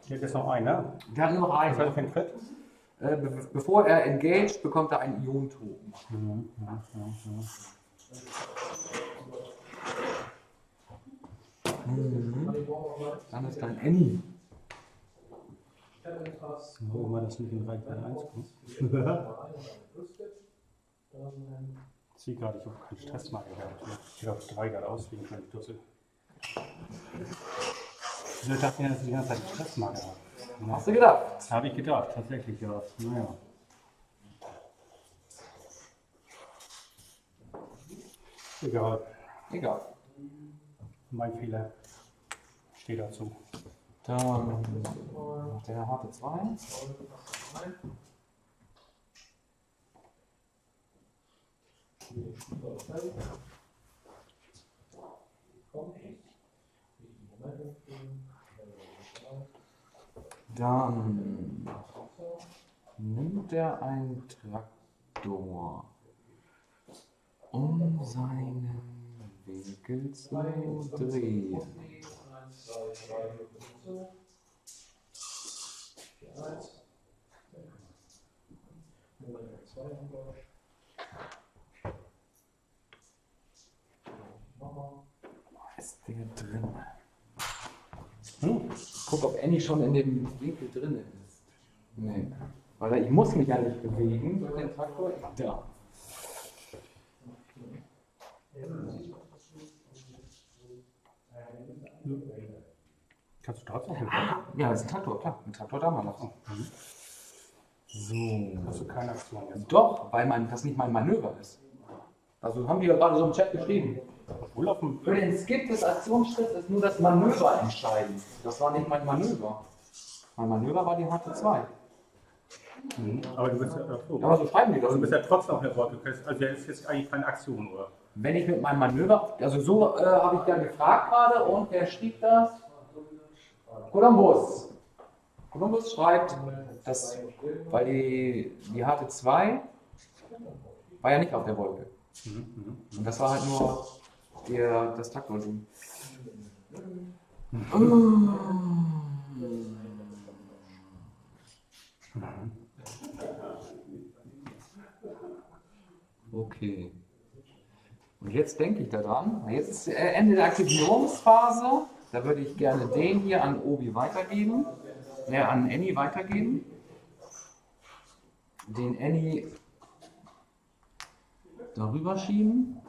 [SPEAKER 2] Hier ist noch einer.
[SPEAKER 1] Der hat nur noch
[SPEAKER 2] Was
[SPEAKER 1] einen.
[SPEAKER 2] für ein Crit?
[SPEAKER 1] Äh, be bevor er engaged, bekommt er einen Ionentoken.
[SPEAKER 2] Mhm, ja, ja, ja.
[SPEAKER 1] Mhm. Dann ist dann Annie.
[SPEAKER 2] Wo immer das nicht in Reichweite 1 kommt. Sehe gerade, ich habe keinen Stressmarker gehabt. Ich auf 3 gerade aus wegen meiner Wieso dachte ich, dass ich die ganze Zeit Stressmarker habe?
[SPEAKER 1] Hast du gedacht?
[SPEAKER 2] Habe ich gedacht, tatsächlich, ja. Naja. Egal,
[SPEAKER 1] Egal.
[SPEAKER 2] mein Fehler. Steht dazu.
[SPEAKER 1] Dann der harte 2. Dann nimmt er einen Traktor, um seinen Winkel zu drehen. Ist der drin?
[SPEAKER 2] Hm?
[SPEAKER 1] Guck, ob Annie schon in dem Winkel drin ist. Nee. Weil ich muss mich ja nicht bewegen durch den Traktor. Da.
[SPEAKER 2] Kannst du trotzdem helfen?
[SPEAKER 1] Ja, das ist ein Traktor, klar. Ein Traktor da mal lassen. So.
[SPEAKER 2] Hast du keine Aktion jetzt?
[SPEAKER 1] Doch, weil man, das nicht mein Manöver ist. Also haben die ja gerade so im Chat geschrieben.
[SPEAKER 2] Dem.
[SPEAKER 1] Für den Skip des Aktionsschritts ist nur das Manöver entscheidend. Das war nicht mein Manöver. Mein Manöver war die harte 2.
[SPEAKER 2] Mhm. Aber du bist ja. So.
[SPEAKER 1] Aber so schreiben die das.
[SPEAKER 2] Also du bist ja trotzdem auf der Wort. Du kannst, also das ist jetzt eigentlich keine Aktion, oder?
[SPEAKER 1] Wenn ich mit meinem Manöver, also so äh, habe ich ja gefragt gerade und wer schrieb das? Columbus. Columbus schreibt, dass, weil die, die harte 2 war ja nicht auf der Wolke.
[SPEAKER 2] Mhm.
[SPEAKER 1] Und das war halt nur der, das Taktvolumen. Okay. Und jetzt denke ich daran, jetzt ist äh, Ende der Aktivierungsphase. Da würde ich gerne den hier an Obi weitergeben, äh, an Annie weitergeben. Den Annie darüber schieben.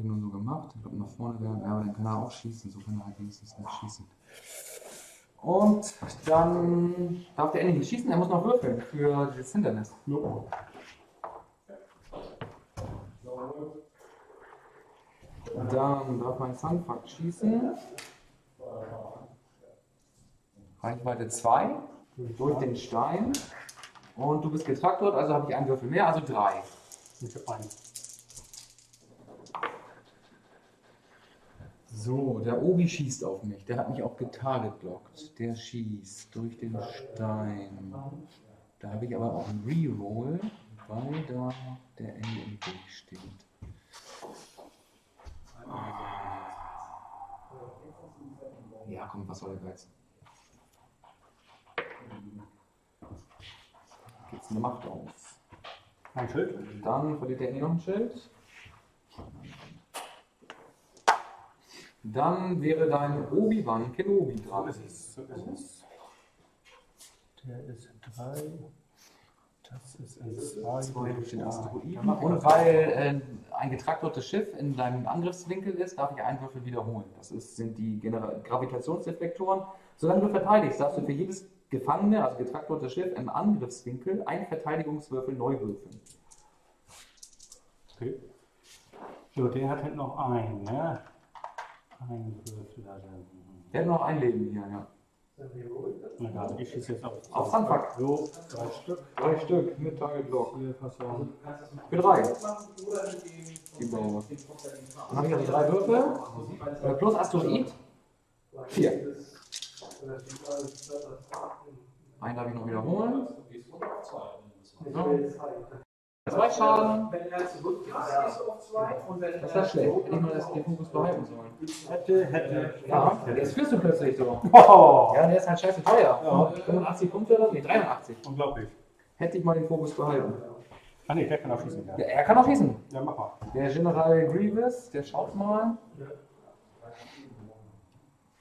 [SPEAKER 1] Habe ich nur so gemacht. Ich glaube, nach vorne werden, aber dann kann er auch schießen. So kann er halt wenigstens nicht schießen. Und dann darf der Ende nicht schießen, er muss noch würfeln für das Hindernis. Dann darf mein Sunfuck schießen. Reichweite 2 durch den Stein. Und du bist getraktort, also habe ich einen Würfel mehr, also 3.
[SPEAKER 2] Ich habe einen.
[SPEAKER 1] So, der Obi schießt auf mich. Der hat mich auch getargetblockt. Der schießt durch den Stein. Da habe ich aber auch einen Reroll, weil da der Ende im Weg steht. Ja, komm, was soll der Geiz? Geht's eine Macht auf.
[SPEAKER 2] Ein Schild?
[SPEAKER 1] Dann verliert der Ende noch ein Schild. Dann wäre dein Obi-Wan Kenobi
[SPEAKER 2] So
[SPEAKER 1] dran.
[SPEAKER 2] ist es. So ist es. Der ist in 3. Das ist in 2.
[SPEAKER 1] Zwei durch den Asteroiden. Und weil äh, ein getraktortes Schiff in deinem Angriffswinkel ist, darf ich einen Würfel wiederholen. Das ist, sind die Genera Gravitationsdeflektoren. Solange du verteidigst, darfst du für jedes gefangene, also getraktorte Schiff im Angriffswinkel einen Verteidigungswürfel neu würfeln.
[SPEAKER 2] Okay. So, der hat halt noch einen, ne? Ein Würfel, also.
[SPEAKER 1] Der hat noch ein Leben hier, ja.
[SPEAKER 2] Na gerade, ich schieße jetzt auf.
[SPEAKER 1] Auf Sandpack.
[SPEAKER 2] So, drei Stück.
[SPEAKER 1] Drei Stück mit Target Block. Für drei. Die Blaue. Dann habe ich also drei Würfel. Äh, plus Asteroid. Vier. Einen darf ich noch wiederholen. Ja. Zwei Schaden. Das ist ja schlecht. Hätte ich mal das, den Fokus behalten sollen.
[SPEAKER 2] Hätte, hätte.
[SPEAKER 1] Ja, jetzt führst du plötzlich so.
[SPEAKER 2] Oh,
[SPEAKER 1] Ja, der ist halt scheiße teuer.
[SPEAKER 2] Ja.
[SPEAKER 1] 85 Punkte oder? Nee, 83.
[SPEAKER 2] unglaublich.
[SPEAKER 1] Hätte ich mal den Fokus behalten.
[SPEAKER 2] Ah ne, der kann auch schießen, ja.
[SPEAKER 1] Ja, er kann auch schießen.
[SPEAKER 2] Ja, mach mal.
[SPEAKER 1] Der General Grievous, der schaut mal.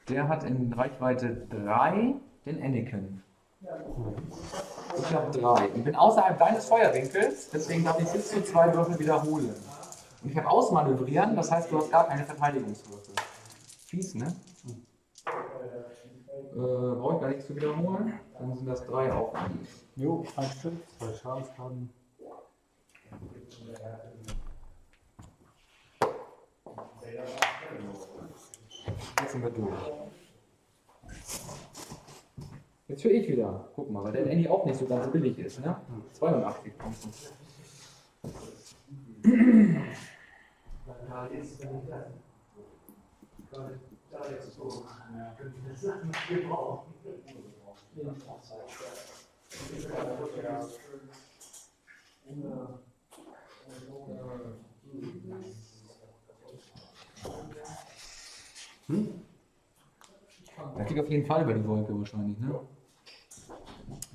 [SPEAKER 1] Der hat in Reichweite 3 den Anakin. Ich habe 3. Ich bin außerhalb deines Feuerwinkels, deswegen darf ich bis zu zwei Würfel wiederholen. Und ich habe Ausmanövrieren, das heißt, du hast gar keine Verteidigungswürfel. Fies, ne? Äh, Brauche ich gar nichts zu wiederholen. Dann sind das drei auch.
[SPEAKER 2] Jo, ein Stück, zwei Schadensschaden.
[SPEAKER 1] Jetzt sind wir durch. Jetzt führe ich wieder. Guck mal, weil der Andy auch nicht so ganz billig ist, ne? 82 Punkte. Der fliegt auf jeden Fall über die Wolke wahrscheinlich, ne?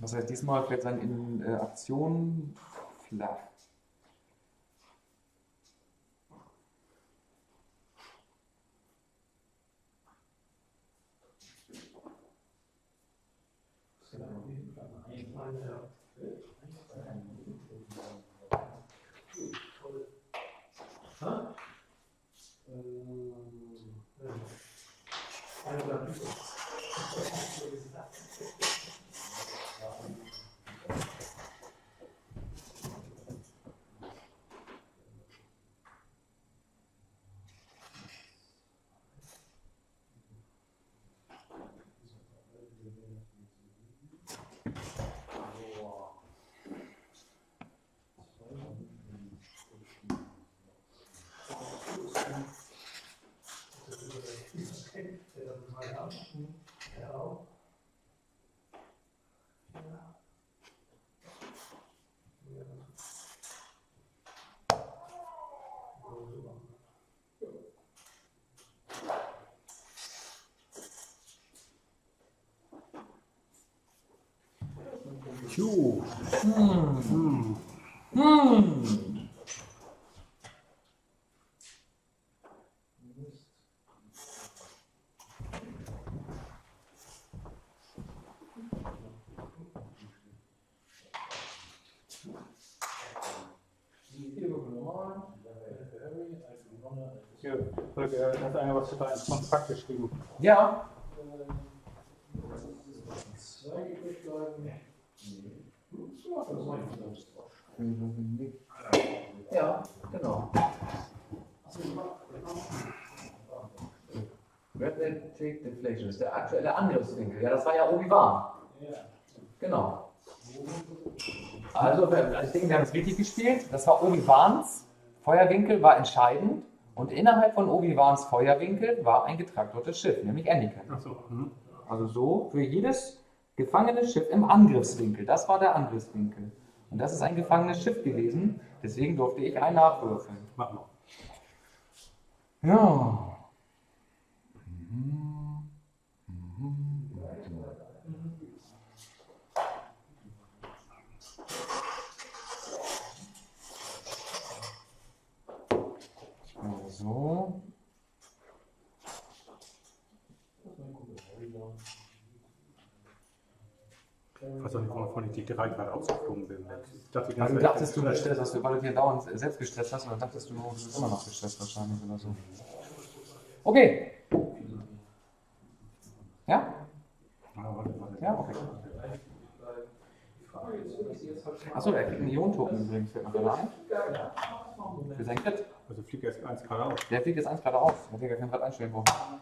[SPEAKER 1] Das heißt, diesmal fällt sein in äh, Aktion flach.
[SPEAKER 2] Tju.
[SPEAKER 1] Hm.
[SPEAKER 2] Hm.
[SPEAKER 1] Hm.
[SPEAKER 2] Hier, Holger, hat einer was über ein Kontrakt geschrieben.
[SPEAKER 1] Ja, ist der aktuelle Angriffswinkel. Ja, das war ja Obi-Wan. Genau. Also, wir- ich denke, wir haben es richtig gespielt. Das war Obi-Wans Feuerwinkel, war entscheidend. Und innerhalb von Obi-Wans Feuerwinkel war ein getraktortes Schiff, nämlich Anakin.
[SPEAKER 2] Achso. Hm.
[SPEAKER 1] Also so für jedes gefangene Schiff im Angriffswinkel. Das war der Angriffswinkel. Und das ist ein gefangenes Schiff gewesen. Deswegen durfte ich ein nachwürfeln.
[SPEAKER 2] Mach mal.
[SPEAKER 1] Ja. So.
[SPEAKER 2] Ich weiß auch nicht, wovon ich die drei gerade ausgeflogen bin. Ich dachte, die
[SPEAKER 1] Weil du
[SPEAKER 2] Zeit-
[SPEAKER 1] dachtest, du gestresst hast, weil du dir dauernd selbst gestresst hast und dann dachtest du, du bist immer noch gestresst wahrscheinlich oder so. Okay. Ja?
[SPEAKER 2] Ah.
[SPEAKER 1] Ja, okay. Achso, er kriegt einen Ionentoken übrigens, fällt mir gerade ein. Für sein Crit.
[SPEAKER 2] Also fliegt erst eins geradeaus.
[SPEAKER 1] Der fliegt jetzt eins geradeaus. Hat hier gar kein Rad einstellen brauchen.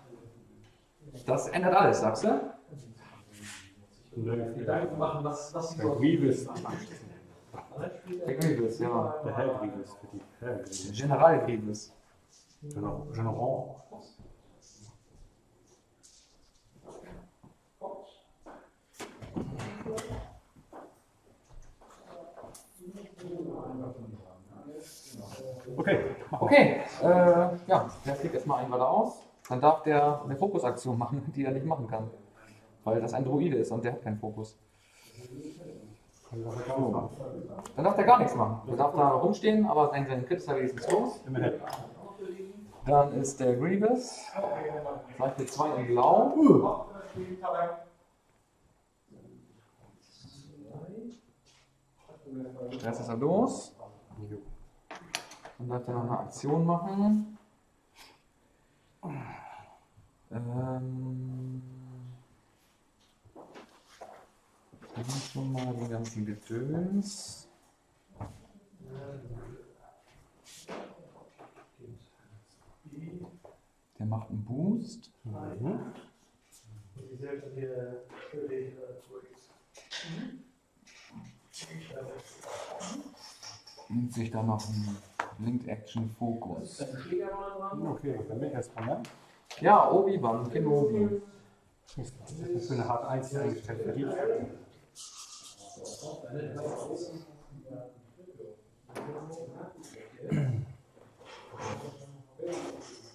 [SPEAKER 1] Das ändert alles, sagst du?
[SPEAKER 2] Der
[SPEAKER 3] Gedanken machen, was, was sie so
[SPEAKER 2] Grievous.
[SPEAKER 1] Der Grievous, ja.
[SPEAKER 2] Der Herr Grievous für die Herr Grievous.
[SPEAKER 1] General Grievous.
[SPEAKER 2] General. Okay.
[SPEAKER 1] Okay, äh, ja, der fliegt erstmal ein geradeaus. Dann darf der eine Fokusaktion (laughs) machen, die er nicht machen kann. Weil das ein Druide ist und der hat keinen Fokus. Dann darf der gar nichts machen. Der darf da rumstehen, aber sein, sein ist ja wenigstens los. Dann ist der Grievous. Seite 2 in Blau. Jetzt ist er los. Dann darf er noch eine Aktion machen. Ähm. Dann schon mal die ganzen Gedöns. Der macht einen Boost.
[SPEAKER 2] Mhm.
[SPEAKER 1] Nimmt sich dann noch einen Linked Action Fokus.
[SPEAKER 2] Okay, dann bin ich erstmal, ne?
[SPEAKER 1] Ja, Obi-Wan, Kenobi.
[SPEAKER 2] Das ist für eine Hard 1 eingestellt.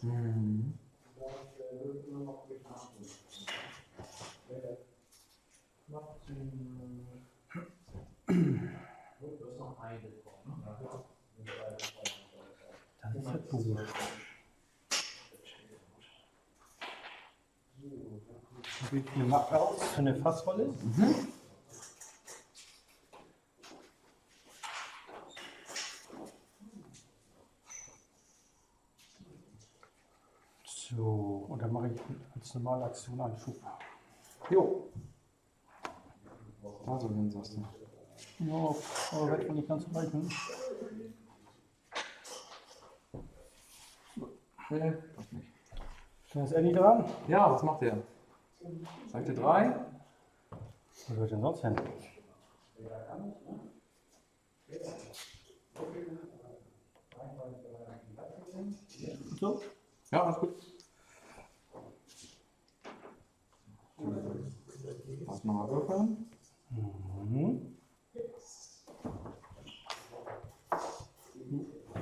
[SPEAKER 1] Mhm.
[SPEAKER 2] Dumm. Dann wähle ich eine Mappe aus für eine Fassrolle. So, und dann mache ich als normale Aktion einen Schub.
[SPEAKER 1] Jo. Also, dann sagst du.
[SPEAKER 2] Ja, aber wird wohl nicht ganz reichen.
[SPEAKER 1] Nee, das nicht.
[SPEAKER 2] Dann ist Annie dran.
[SPEAKER 1] Ja, was macht der? Seite 3.
[SPEAKER 2] Was wird denn sonst hin? So,
[SPEAKER 1] Ja, alles gut. Lass mal würfeln.
[SPEAKER 2] Mhm.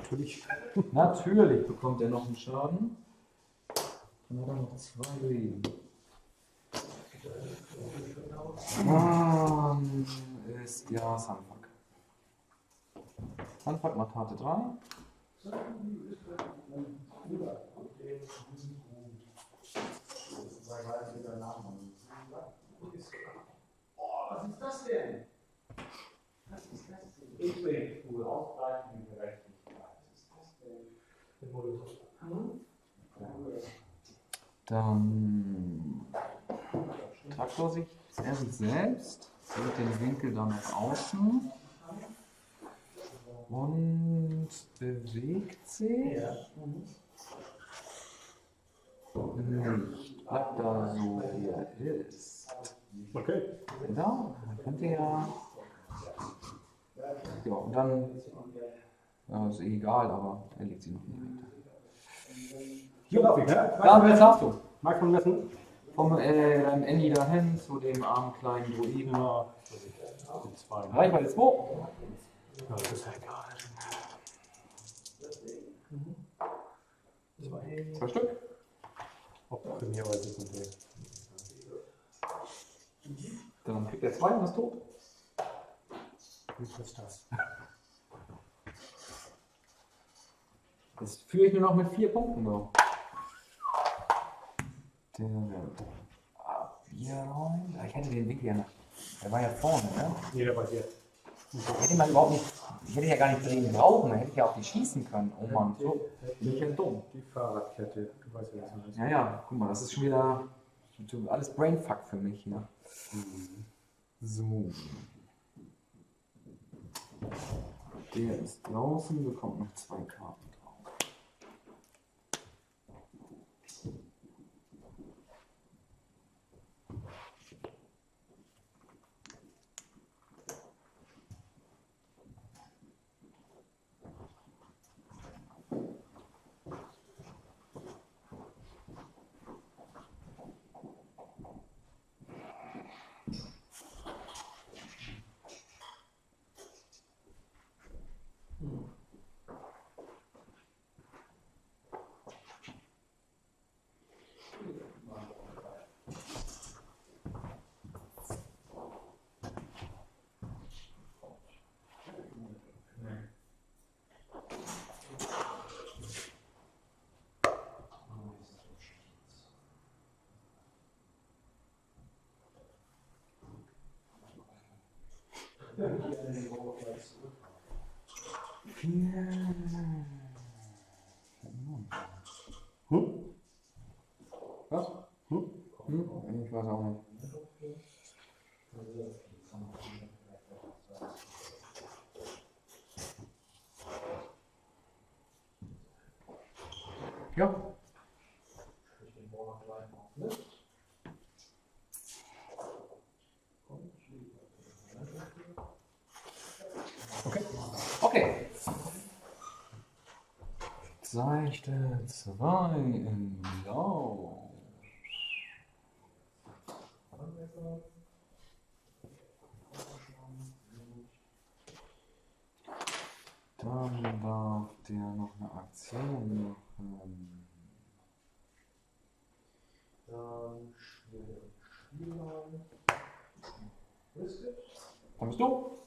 [SPEAKER 2] Natürlich.
[SPEAKER 1] Natürlich bekommt er noch einen Schaden. Dann hat er noch zwei Leben. Dann ist ja Sunfuck. Sunfuck macht harte 3.
[SPEAKER 5] Was ist das denn? Was ist das denn? Ich will cool ausgleichen und Gerechtigkeit. Was ist das denn?
[SPEAKER 1] Dann sich, er sich selbst, mit den Winkel dann nach außen und bewegt sich. Nicht. Bleibt da so, wie er ist.
[SPEAKER 2] Okay.
[SPEAKER 1] Dann könnt ihr ja. Ja, und dann. Ja, ist eh egal, aber er legt sie noch nicht weg.
[SPEAKER 2] Hier darf ich, ne?
[SPEAKER 1] Dann, wer sagst du?
[SPEAKER 2] Magst du messen?
[SPEAKER 1] Vom äh, deinem Andy dahin zu dem armen kleinen Druiden.
[SPEAKER 2] Ja. Die zwei.
[SPEAKER 1] Reichweite 2.
[SPEAKER 2] Ja, das ist ja egal.
[SPEAKER 1] Zwei Stück.
[SPEAKER 2] Ob Premier oder Sekundär.
[SPEAKER 1] Dann kriegt er zwei und ist tot.
[SPEAKER 2] Wie ist das?
[SPEAKER 1] Das führe ich nur noch mit vier Punkten noch. Der. Ah, Ich hätte den ja noch. Der war ja vorne, ne?
[SPEAKER 2] Jeder bei dir.
[SPEAKER 1] Hätte man überhaupt nicht. Ich hätte ja gar nicht drehen brauchen, dann hätte ich ja auch nicht schießen können. Oh Mann, so bin ich ja dumm.
[SPEAKER 2] Die Fahrradkette. Du weißt ja, was ist.
[SPEAKER 1] Ja, ja, guck mal, das ist schon wieder alles Brainfuck für mich hier. So. Der ist draußen, bekommt noch zwei Karten Vier.
[SPEAKER 2] Hm?
[SPEAKER 1] Was?
[SPEAKER 2] Hm?
[SPEAKER 1] Hm? Ich weiß auch nicht. Ja.
[SPEAKER 3] Ich den Bohrer gleich noch mit.
[SPEAKER 1] Okay. Seichte 2 in Blau. Dann darf der noch eine Aktion machen.
[SPEAKER 3] Dann schnell Spielmann.
[SPEAKER 1] Dann bist du?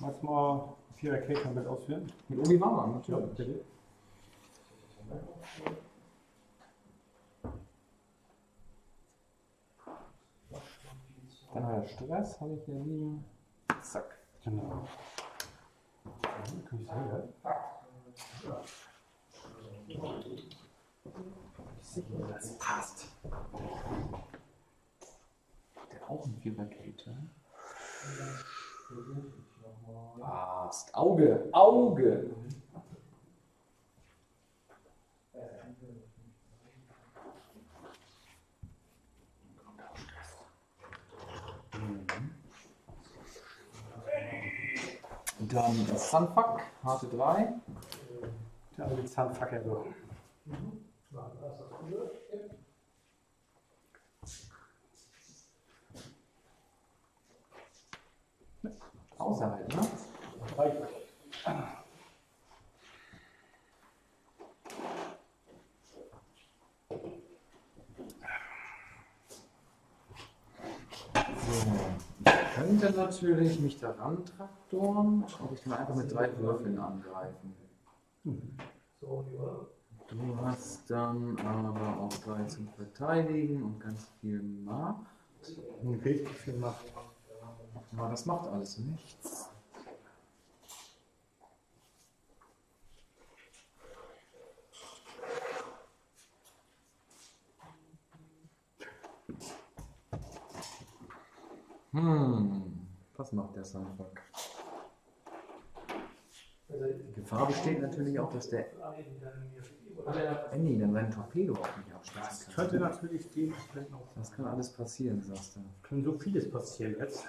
[SPEAKER 2] Magst du mal Vierer Cake mit ausführen?
[SPEAKER 1] Mit Obi-Wan, natürlich.
[SPEAKER 2] bitte.
[SPEAKER 1] Dann hat er Stress, habe ich hier liegen. Zack.
[SPEAKER 2] Genau. Ich
[SPEAKER 1] Das passt. Der auch ein Vierer-Kate, Passt. Auge, Auge. Dann Sunfuck, harte 3.
[SPEAKER 2] Der alte Zahnfacker so.
[SPEAKER 3] War das das Coole?
[SPEAKER 1] Außerhalb, ne? So. Ich könnte natürlich mich daran traktoren, ob ich den einfach mit drei Würfeln angreifen. Du hast dann aber auch drei zum Verteidigen und ganz viel Macht.
[SPEAKER 2] Richtig viel Macht.
[SPEAKER 1] Aber das macht alles nichts. Hm, was macht der Sunfuck?
[SPEAKER 3] Also,
[SPEAKER 1] Die Gefahr besteht natürlich auch, dass der Andy dann seinen Torpedo auf mich
[SPEAKER 2] Das
[SPEAKER 1] abschießen
[SPEAKER 2] könnte
[SPEAKER 1] kann.
[SPEAKER 2] natürlich dementsprechend auch.
[SPEAKER 1] Das kann alles passieren, sagst du.
[SPEAKER 2] Können so vieles passieren jetzt.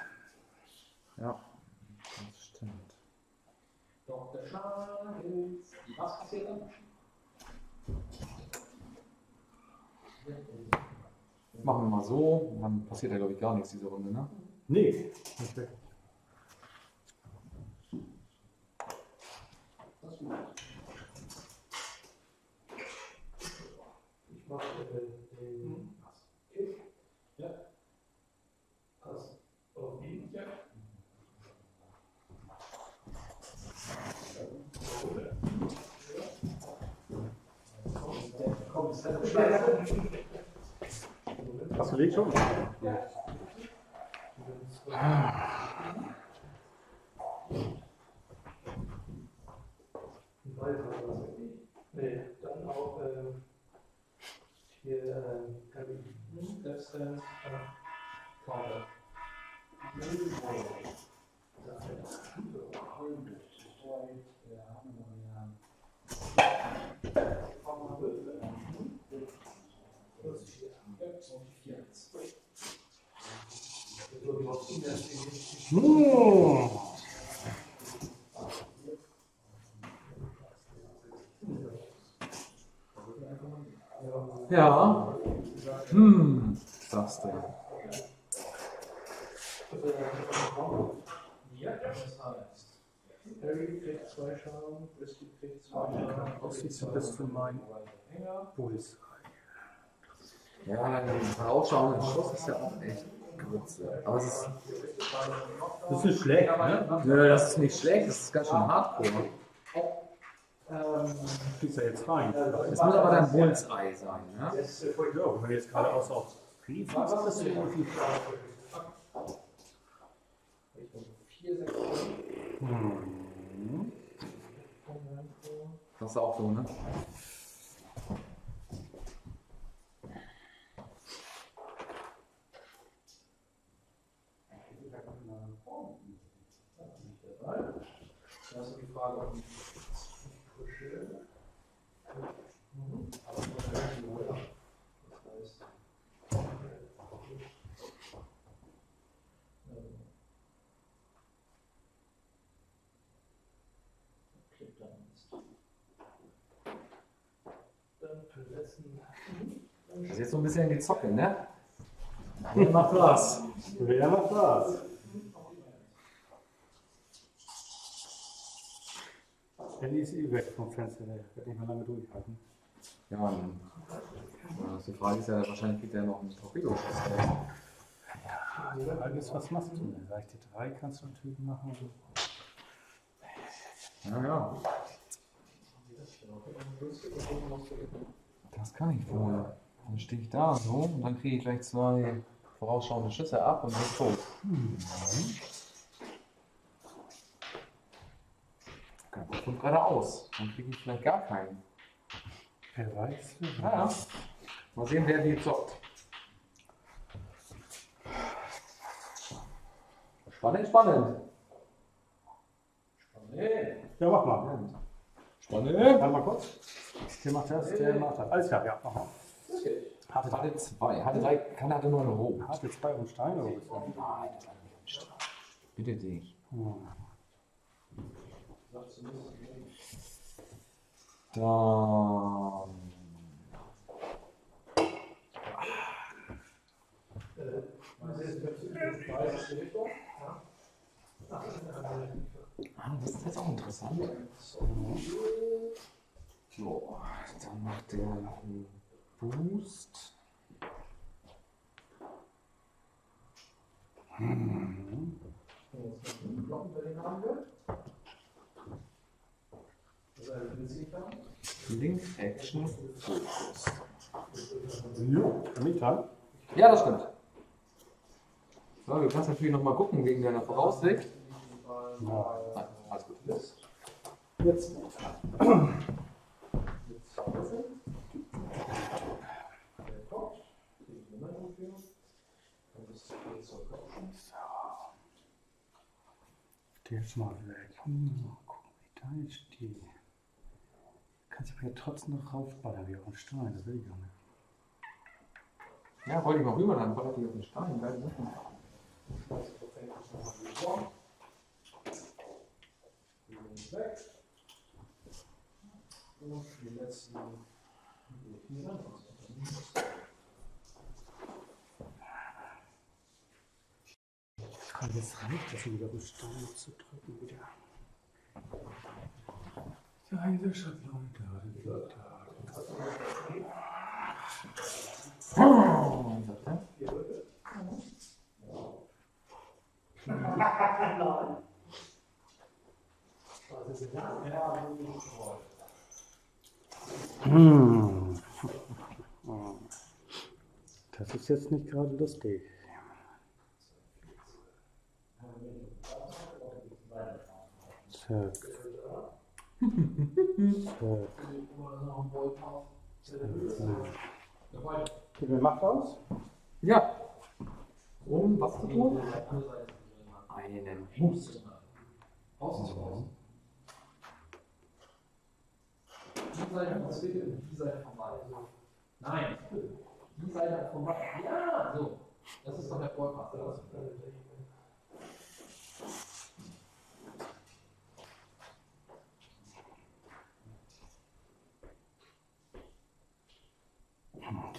[SPEAKER 1] Ja, das stimmt.
[SPEAKER 3] Dr. Schadels. Was passiert dann?
[SPEAKER 1] Machen wir mal so, dann passiert ja glaube ich gar nichts diese Runde, ne?
[SPEAKER 2] Nee,
[SPEAKER 3] gut. Ich mache äh, den Kick. Ja. Pass auf ihn. Ja. Komm, ist das
[SPEAKER 2] Hast du den schon?
[SPEAKER 3] Nee, dann auch hier ähm, Kabinen, das äh, Counter.
[SPEAKER 2] Hm.
[SPEAKER 1] Ja. Hm,
[SPEAKER 3] das heißt, Harry kriegt zwei Schaden, Brisky kriegt zwei Schaden.
[SPEAKER 2] Aussieht bist du mein Puls.
[SPEAKER 1] Ja, ein vorausschauender Schuss ist ja auch echt Grütze. Aber es ist,
[SPEAKER 2] Das ist nicht schlecht, ne?
[SPEAKER 1] nö, das ist nicht schlecht, das ist ganz schön hardcore.
[SPEAKER 3] Ähm,
[SPEAKER 2] Schießt er jetzt rein.
[SPEAKER 1] Es muss aber dann Bullseye sein, ne?
[SPEAKER 3] ist
[SPEAKER 2] Ja, wenn man jetzt geradeaus auf Knie fasst, ist das
[SPEAKER 3] denn
[SPEAKER 2] irgendwie.
[SPEAKER 3] Richtung 4, 6, 5.
[SPEAKER 2] Mhm.
[SPEAKER 1] Das ist auch so, ne?
[SPEAKER 3] Ist frische. Aber von der? Das heißt. dann jetzt. Dann.
[SPEAKER 1] Das ist jetzt so ein bisschen in die Zocke, ne? Wer macht was?
[SPEAKER 2] Wer macht was? Ellie ist eh weg vom Fenster, der wird nicht mehr lange durchhalten.
[SPEAKER 1] Ja, Mann. Ja, die Frage ist ja, wahrscheinlich kriegt er noch einen Torpedoschuss.
[SPEAKER 2] Ja, die Frage ist, was machst du? Leichte 3 kannst du natürlich machen.
[SPEAKER 1] Ja, ja. Das kann ich wohl. Dann stehe ich da so und dann kriege ich gleich zwei vorausschauende Schüsse ab und bin tot. Und geradeaus. Dann kriege ich vielleicht gar keinen.
[SPEAKER 2] Wer weiß?
[SPEAKER 1] Ja. Mal sehen, wer die zockt. Spannend, spannend.
[SPEAKER 2] Ja, mach mal.
[SPEAKER 1] Spannend.
[SPEAKER 2] Warte mal kurz. Der macht das, der macht das. Alles klar, ja, mach mal.
[SPEAKER 1] Hatte, hatte zwei, hatte drei, keiner hatte nur eine Rot.
[SPEAKER 2] Hatte zwei und Stein oder was?
[SPEAKER 1] Nein, das war nicht. Bitte dich.
[SPEAKER 2] Hm.
[SPEAKER 1] Dann. Ah, das ist jetzt auch interessant. So, dann macht der einen Boost. Link Action Focus.
[SPEAKER 2] Jo, Mieter.
[SPEAKER 1] Ja, das stimmt. So, du kannst natürlich noch mal gucken wegen deiner Voraussicht.
[SPEAKER 2] Ja.
[SPEAKER 1] Nein, alles gut.
[SPEAKER 2] Jetzt. Der ist mal weg. Hm, mal gucken, wie da jetzt steht. Kannst du mir trotzdem noch raufballern wie auf den Stein, das will ich gar nicht.
[SPEAKER 1] Ja, wollte ich mal rüber, dann ballert die auf den Stein. Geile Sache.
[SPEAKER 3] Und die letzten.
[SPEAKER 2] Kann jetzt reicht das wieder auf den Stein zu drücken wieder. Der eine Schablon, der hat den Hm. Das ist jetzt nicht gerade lustig. Zack. Zack. Wie viel macht aus?
[SPEAKER 1] Ja. Um was zu tun? Einen Boost.
[SPEAKER 3] Außen. Die Seite von Zwickel und die Seite vom Wald. Nein, die Seite vom Wald. Ja, so. Das ist doch der Vollpass.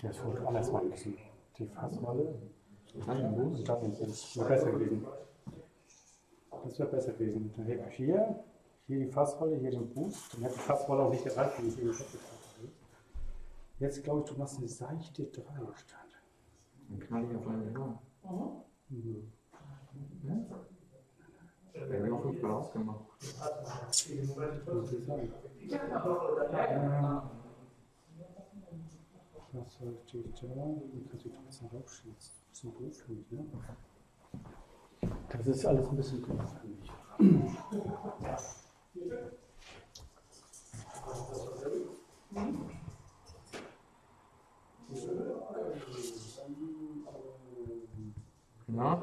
[SPEAKER 2] Holt alles mal ein bisschen die Fassrolle. Und
[SPEAKER 1] Boost.
[SPEAKER 2] dann ist es wäre besser gewesen. Das wäre besser gewesen. Dann hätte ich hier, hier die Fassrolle, hier den Boost. Dann hätte die Fassrolle auch nicht gereicht, wenn ich eben habe. Jetzt glaube ich, du machst eine seichte Dreistand.
[SPEAKER 1] Dann knall ich auf einen Hörer.
[SPEAKER 2] Mhm.
[SPEAKER 1] Der hat auch fünfmal ausgemacht.
[SPEAKER 2] Muss ich sagen. Was da? Du kannst dich trotzdem raufschießen. Das ist für mich, ne? Das ist alles ein bisschen doof für mich.
[SPEAKER 1] Ja.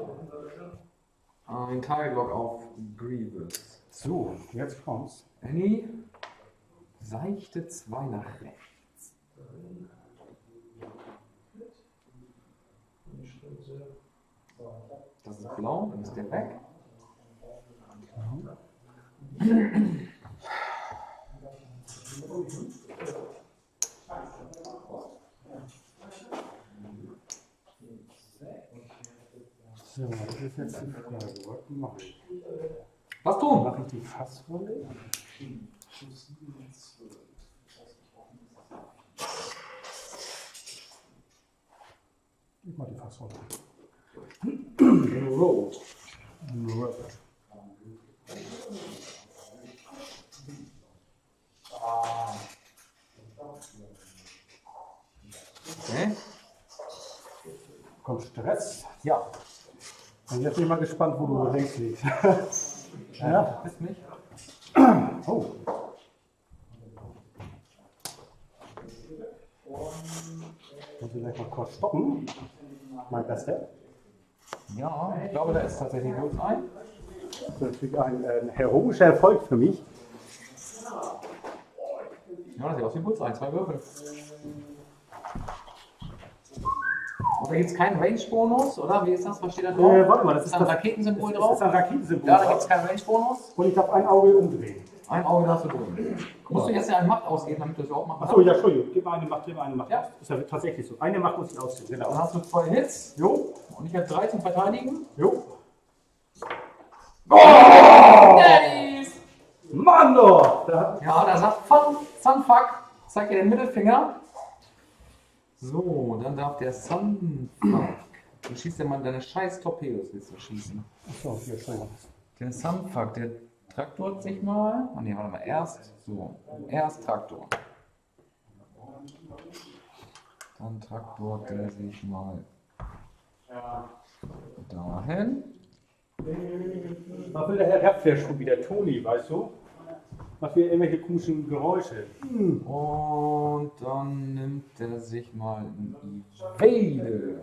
[SPEAKER 1] Ein Tagelog auf Grievous.
[SPEAKER 2] So, jetzt kommt's.
[SPEAKER 1] Annie, seichte 2 nach rechts. Das ist blau, dann ist der weg.
[SPEAKER 2] So, das ist jetzt die Frage. Was mache ich?
[SPEAKER 1] Was tun?
[SPEAKER 2] Mache ich die Fassrolle? Ich mache die Fassrolle.
[SPEAKER 1] Road. Okay.
[SPEAKER 2] Kommt Stress.
[SPEAKER 1] Ja.
[SPEAKER 2] Und jetzt bin ich mal gespannt, wo du links liegst. (laughs)
[SPEAKER 1] Ja. Bist mich?
[SPEAKER 2] Oh. Muss ich gleich mal kurz stoppen. Mein Bester.
[SPEAKER 1] Ja, ich glaube, da ist tatsächlich bloß ein.
[SPEAKER 2] Das ist natürlich ein, äh, ein heroischer Erfolg für mich.
[SPEAKER 1] Ja, das sieht aus wie Bullseye, zwei Würfel. Und da gibt es keinen Range-Bonus, oder? Wie ist das? Was steht da drauf?
[SPEAKER 2] Äh, warte mal, das
[SPEAKER 1] ist
[SPEAKER 2] ist
[SPEAKER 1] ein
[SPEAKER 2] das-
[SPEAKER 1] Raketensymbol
[SPEAKER 2] Das
[SPEAKER 1] drauf.
[SPEAKER 2] ist ein Raketensymbol.
[SPEAKER 1] Ja, da gibt es keinen Range-Bonus.
[SPEAKER 2] Und ich darf ein Auge umdrehen.
[SPEAKER 1] Ein Auge darfst du drücken. Musst du jetzt ja eine Macht ausgeben, damit du das überhaupt machen
[SPEAKER 2] Achso, ja, Entschuldigung. Gib eine Macht, gib eine Macht.
[SPEAKER 1] Ja.
[SPEAKER 2] Ist ja tatsächlich so. Eine Macht muss ich ausgeben.
[SPEAKER 1] Dann
[SPEAKER 2] Genau.
[SPEAKER 1] hast du zwei Hits
[SPEAKER 2] Jo,
[SPEAKER 1] und ich habe drei zum Verteidigen.
[SPEAKER 2] jo.
[SPEAKER 1] Nice!
[SPEAKER 2] Mann doch! Da
[SPEAKER 1] Ja, da sagt Fun, Sunfuck, zeig dir den Mittelfinger. So, dann darf der Sunfuck. Du schießt ja mal deine scheiß Torpedos, willst du schießen.
[SPEAKER 2] Achso, hier, Entschuldigung.
[SPEAKER 1] Der Sunfuck, der traktort sich mal. Oh ne, warte mal, erst so. Erst Traktor. Dann traktort der sich mal dahin.
[SPEAKER 2] Was will der Herr Rapfler schon wieder? Toni, weißt du? Was für irgendwelche komischen Geräusche.
[SPEAKER 1] Und dann nimmt er sich mal ein Evade.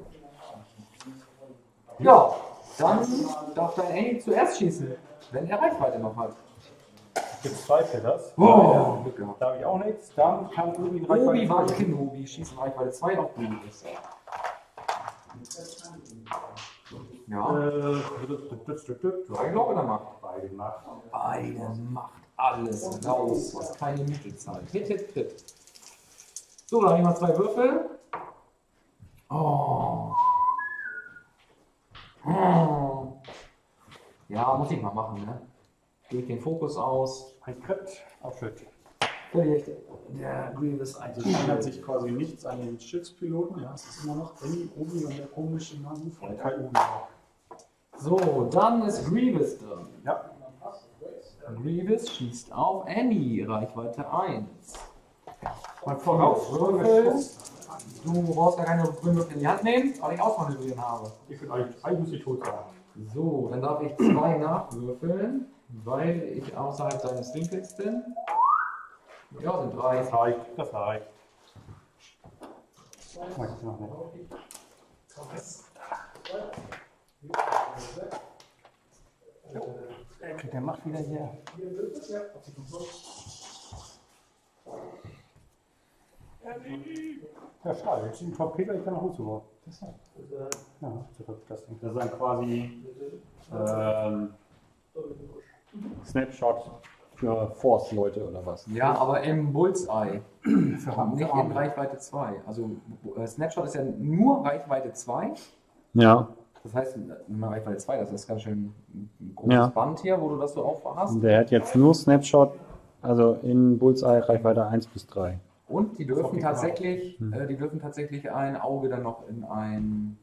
[SPEAKER 1] Ja, dann darf dein Annie zuerst schießen, wenn er Reichweite noch hat.
[SPEAKER 2] Gibt zwei für das.
[SPEAKER 1] Oh, Glück gehabt.
[SPEAKER 2] Da habe ich auch nichts. Dann kann Obi
[SPEAKER 1] Obi-Wan Kenobi schießt Reichweite 2 auf Grievous. Ja,
[SPEAKER 2] Äh,
[SPEAKER 1] zwei Glocke dann macht.
[SPEAKER 2] Beide Macht.
[SPEAKER 1] Beide macht alles raus, was keine Miete zahlt. Hit, hit, hit. So, dann ich mal zwei Würfel. Oh. Oh. Ja, muss ich mal machen, ne? Durch den Fokus aus.
[SPEAKER 2] Ein Crit. Schön.
[SPEAKER 1] Verliert der Grievous ein.
[SPEAKER 6] Also es ändert sich quasi nichts an den Schiffspiloten. Ja, es ist immer noch Annie, Obi und der komische Nanu.
[SPEAKER 2] Kein Obi.
[SPEAKER 1] So, dann ist Grievous dran.
[SPEAKER 2] Ja.
[SPEAKER 1] Grievous schießt auf Annie, Reichweite 1.
[SPEAKER 2] Mein
[SPEAKER 1] Vorauswürfel. Du brauchst gar keine Grünwürfel in die Hand nehmen, weil ich ausmanövrieren habe.
[SPEAKER 2] Ich bin eigentlich, eigentlich muss ich tot sein.
[SPEAKER 1] So, dann darf ich zwei nachwürfeln, weil ich außerhalb deines Winkels bin. Ja, sind drei.
[SPEAKER 2] Das reicht. Das reicht. Nicht. Okay, der macht wieder hier. Ja, schade. Jetzt sind Torpedo, ich kann nach Hause worden. Ja, das
[SPEAKER 6] ist dann quasi ähm, Snapshot für Force-Leute oder was?
[SPEAKER 1] Ja, aber im Bullseye, (clears throat) nicht in. Reichweite 2. Also äh, Snapshot ist ja nur Reichweite 2.
[SPEAKER 6] Ja,
[SPEAKER 1] Das heißt, Reichweite 2, das ist ganz schön ein großes
[SPEAKER 6] Ja.
[SPEAKER 1] Band hier, wo du das so auf hast.
[SPEAKER 6] der hat jetzt nur Snapshot, also in Bullseye Reichweite 1 bis 3.
[SPEAKER 1] Und die dürfen tatsächlich,
[SPEAKER 6] Hm.
[SPEAKER 1] äh, die dürfen tatsächlich ein Auge dann noch in ein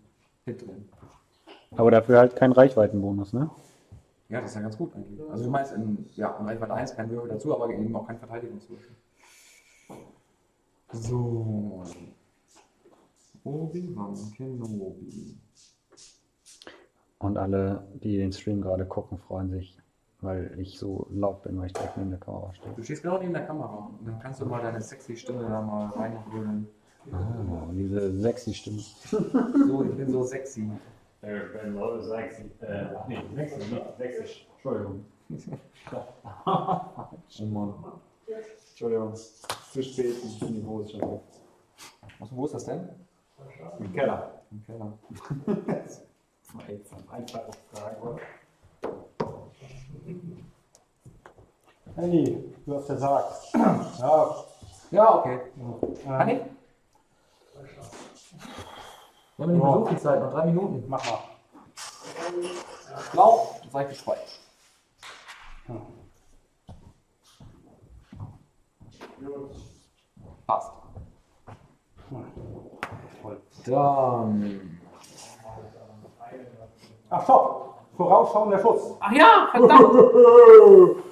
[SPEAKER 1] Hit drin.
[SPEAKER 6] Aber dafür halt kein Reichweitenbonus, ne?
[SPEAKER 1] Ja, das ist ja ganz gut eigentlich. Also du meinst in, ja, in Reichweite 1 kein Würfel dazu, aber eben auch kein Verteidigungswürfel. So. Obi-Wan Kenobi.
[SPEAKER 6] Und alle, die den Stream gerade gucken, freuen sich
[SPEAKER 7] weil ich so laut bin, weil ich direkt neben der Kamera stehe.
[SPEAKER 1] Du stehst genau neben der Kamera. Und dann kannst du mal deine sexy Stimme da mal reinholen.
[SPEAKER 7] Ah, diese sexy Stimme.
[SPEAKER 1] So, ich bin so sexy.
[SPEAKER 7] Ich bin so sexy. Äh, nee, sexy, nicht sexy. Entschuldigung. (laughs)
[SPEAKER 1] Oh Mann.
[SPEAKER 7] Entschuldigung. Zu spät, das Niveau ist schon weg.
[SPEAKER 1] Was, wo ist das denn?
[SPEAKER 7] Im Keller.
[SPEAKER 1] Im Keller. (laughs)
[SPEAKER 7] Einfache Frage, oder?
[SPEAKER 2] Henny, du hast gesagt. (clears throat) Ja,
[SPEAKER 1] Ja, okay. Kann
[SPEAKER 2] äh,
[SPEAKER 1] ich? Wir haben nicht mehr
[SPEAKER 2] Ja.
[SPEAKER 1] so viel Zeit, noch drei Minuten.
[SPEAKER 2] mach mal.
[SPEAKER 1] Blau, sei frei. Passt.
[SPEAKER 2] Toll.
[SPEAKER 1] Dann.
[SPEAKER 2] Ach, stopp! Vorausschauender Schutz.
[SPEAKER 1] Ach ja, verdammt! (laughs)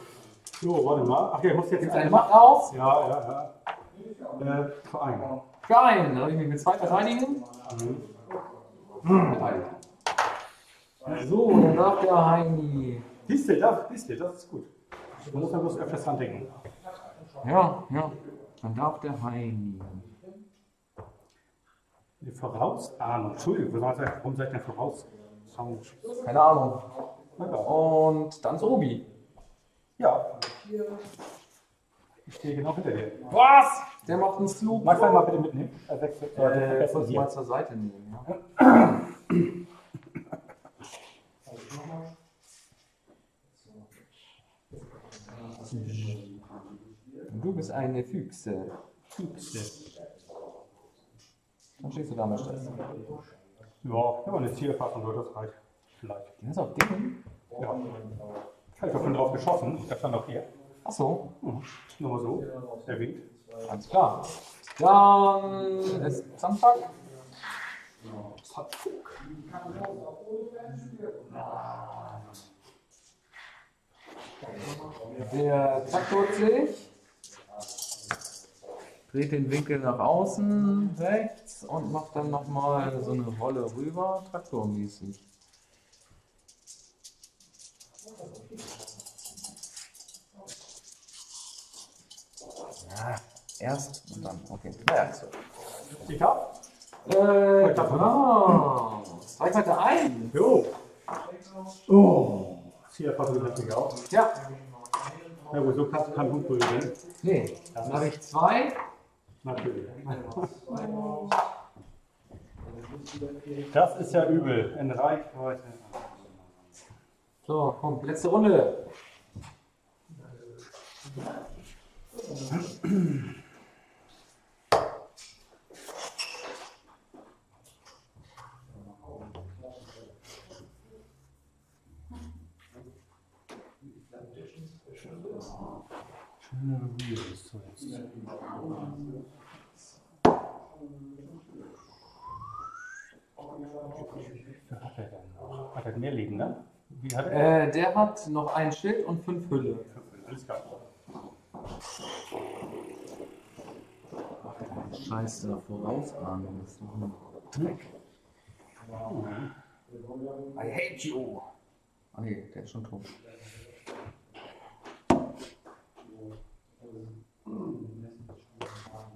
[SPEAKER 2] So, warte mal. Ach ja, ich muss jetzt
[SPEAKER 1] Gibt's eine Macht aus?
[SPEAKER 2] Ja, ja, ja. Äh, Verein.
[SPEAKER 1] Für einen. Dann habe ich mich mit zwei verteidigen. Verteidigt. So, dann darf der Heini.
[SPEAKER 2] Siehst du, das, siehst du, das ist gut. Da muss man bloß öfters dran denken.
[SPEAKER 1] Ja, ja. Dann darf der Heini.
[SPEAKER 2] Vorausahnung. Entschuldigung, warum seid ihr denn
[SPEAKER 1] Keine Ahnung. Und dann ist Obi.
[SPEAKER 2] ja. Ich stehe genau hinter dir.
[SPEAKER 1] Was? Der macht einen Sloop.
[SPEAKER 2] Magst du mal bitte mitnehmen? Äh, wechsel, äh,
[SPEAKER 1] Äh, kurz mal zur Seite nehmen. Ja. Du bist eine Füchse. Dann stehst du da mit Stress.
[SPEAKER 2] Ja, aber eine Zielfassung wird das reicht. Vielleicht.
[SPEAKER 1] Die ist auf Dingen.
[SPEAKER 2] Ja. Ich habe schon drauf geschossen. Das stand auch hier.
[SPEAKER 1] Achso,
[SPEAKER 2] Mhm. Nur mal so. Erwähnt.
[SPEAKER 1] alles klar. Dann ist Sandpack. Der Traktor sich. Dreht den Winkel nach außen rechts und macht dann nochmal so eine Rolle rüber, traktormäßig. Ja, erst und dann. Okay. Naja, so.
[SPEAKER 2] Ich hab.
[SPEAKER 1] Äh, genau. Zeig weiter ein.
[SPEAKER 2] Jo. Oh. Zielfassung natürlich auch.
[SPEAKER 1] Ja.
[SPEAKER 2] Na gut, so kann kein Punkt gewinnen.
[SPEAKER 1] Nee. Dann habe ich zwei.
[SPEAKER 2] Natürlich. (laughs) Das ist ja übel. In Reichweite.
[SPEAKER 1] So, komm, letzte Runde.
[SPEAKER 2] Was hat er denn noch? Hat er mehr Leben, ne? Wie hat er?
[SPEAKER 1] Äh, der hat noch ein Schild und fünf Hülle.
[SPEAKER 2] Alles klar.
[SPEAKER 1] Scheiße, Vorausahnung ist noch ein Dreck. I hate you. Ah nee, der ist schon tot.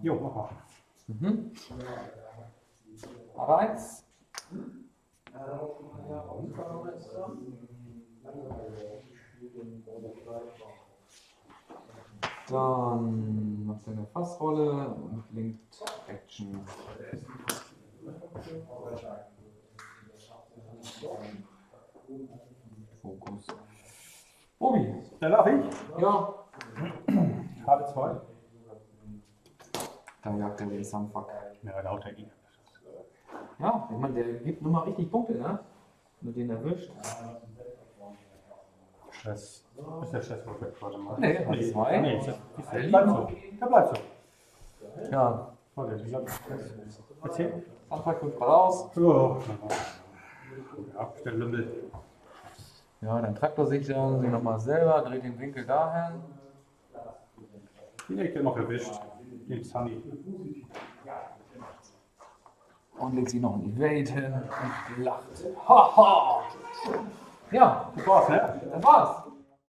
[SPEAKER 2] Jo, mach mal.
[SPEAKER 1] Mhm. Eins. Dann macht er eine Fassrolle und linkt Action. Fokus. Obi.
[SPEAKER 2] Dann darf ich.
[SPEAKER 1] Ja. (clears throat)
[SPEAKER 2] Karte 2.
[SPEAKER 1] Da jagt er den Sunfuck.
[SPEAKER 2] Ja, lauter ihn.
[SPEAKER 1] Ja, ich meine, der gibt nur mal richtig Punkte, ne? Wenn du den erwischt.
[SPEAKER 2] Stress. Ist der Stress weg? Warte mal.
[SPEAKER 1] Nee, hat zwei.
[SPEAKER 2] Nee, ist der, ist der
[SPEAKER 1] Der
[SPEAKER 2] bleibt
[SPEAKER 1] liegt
[SPEAKER 2] so. Der bleibt so.
[SPEAKER 1] Ja,
[SPEAKER 2] Warte, ich glaub, Erzähl.
[SPEAKER 1] Sunfuck kommt raus.
[SPEAKER 2] Ja, der Lümmel.
[SPEAKER 1] Ja, dann Traktor sich dann sie nochmal selber, dreht den Winkel dahin.
[SPEAKER 2] Hätte ich noch erwischt. Den Sunny.
[SPEAKER 1] Und legt sie noch ein Evade hin und lacht. Haha! Ja,
[SPEAKER 2] Das war's, ne?
[SPEAKER 1] das war's.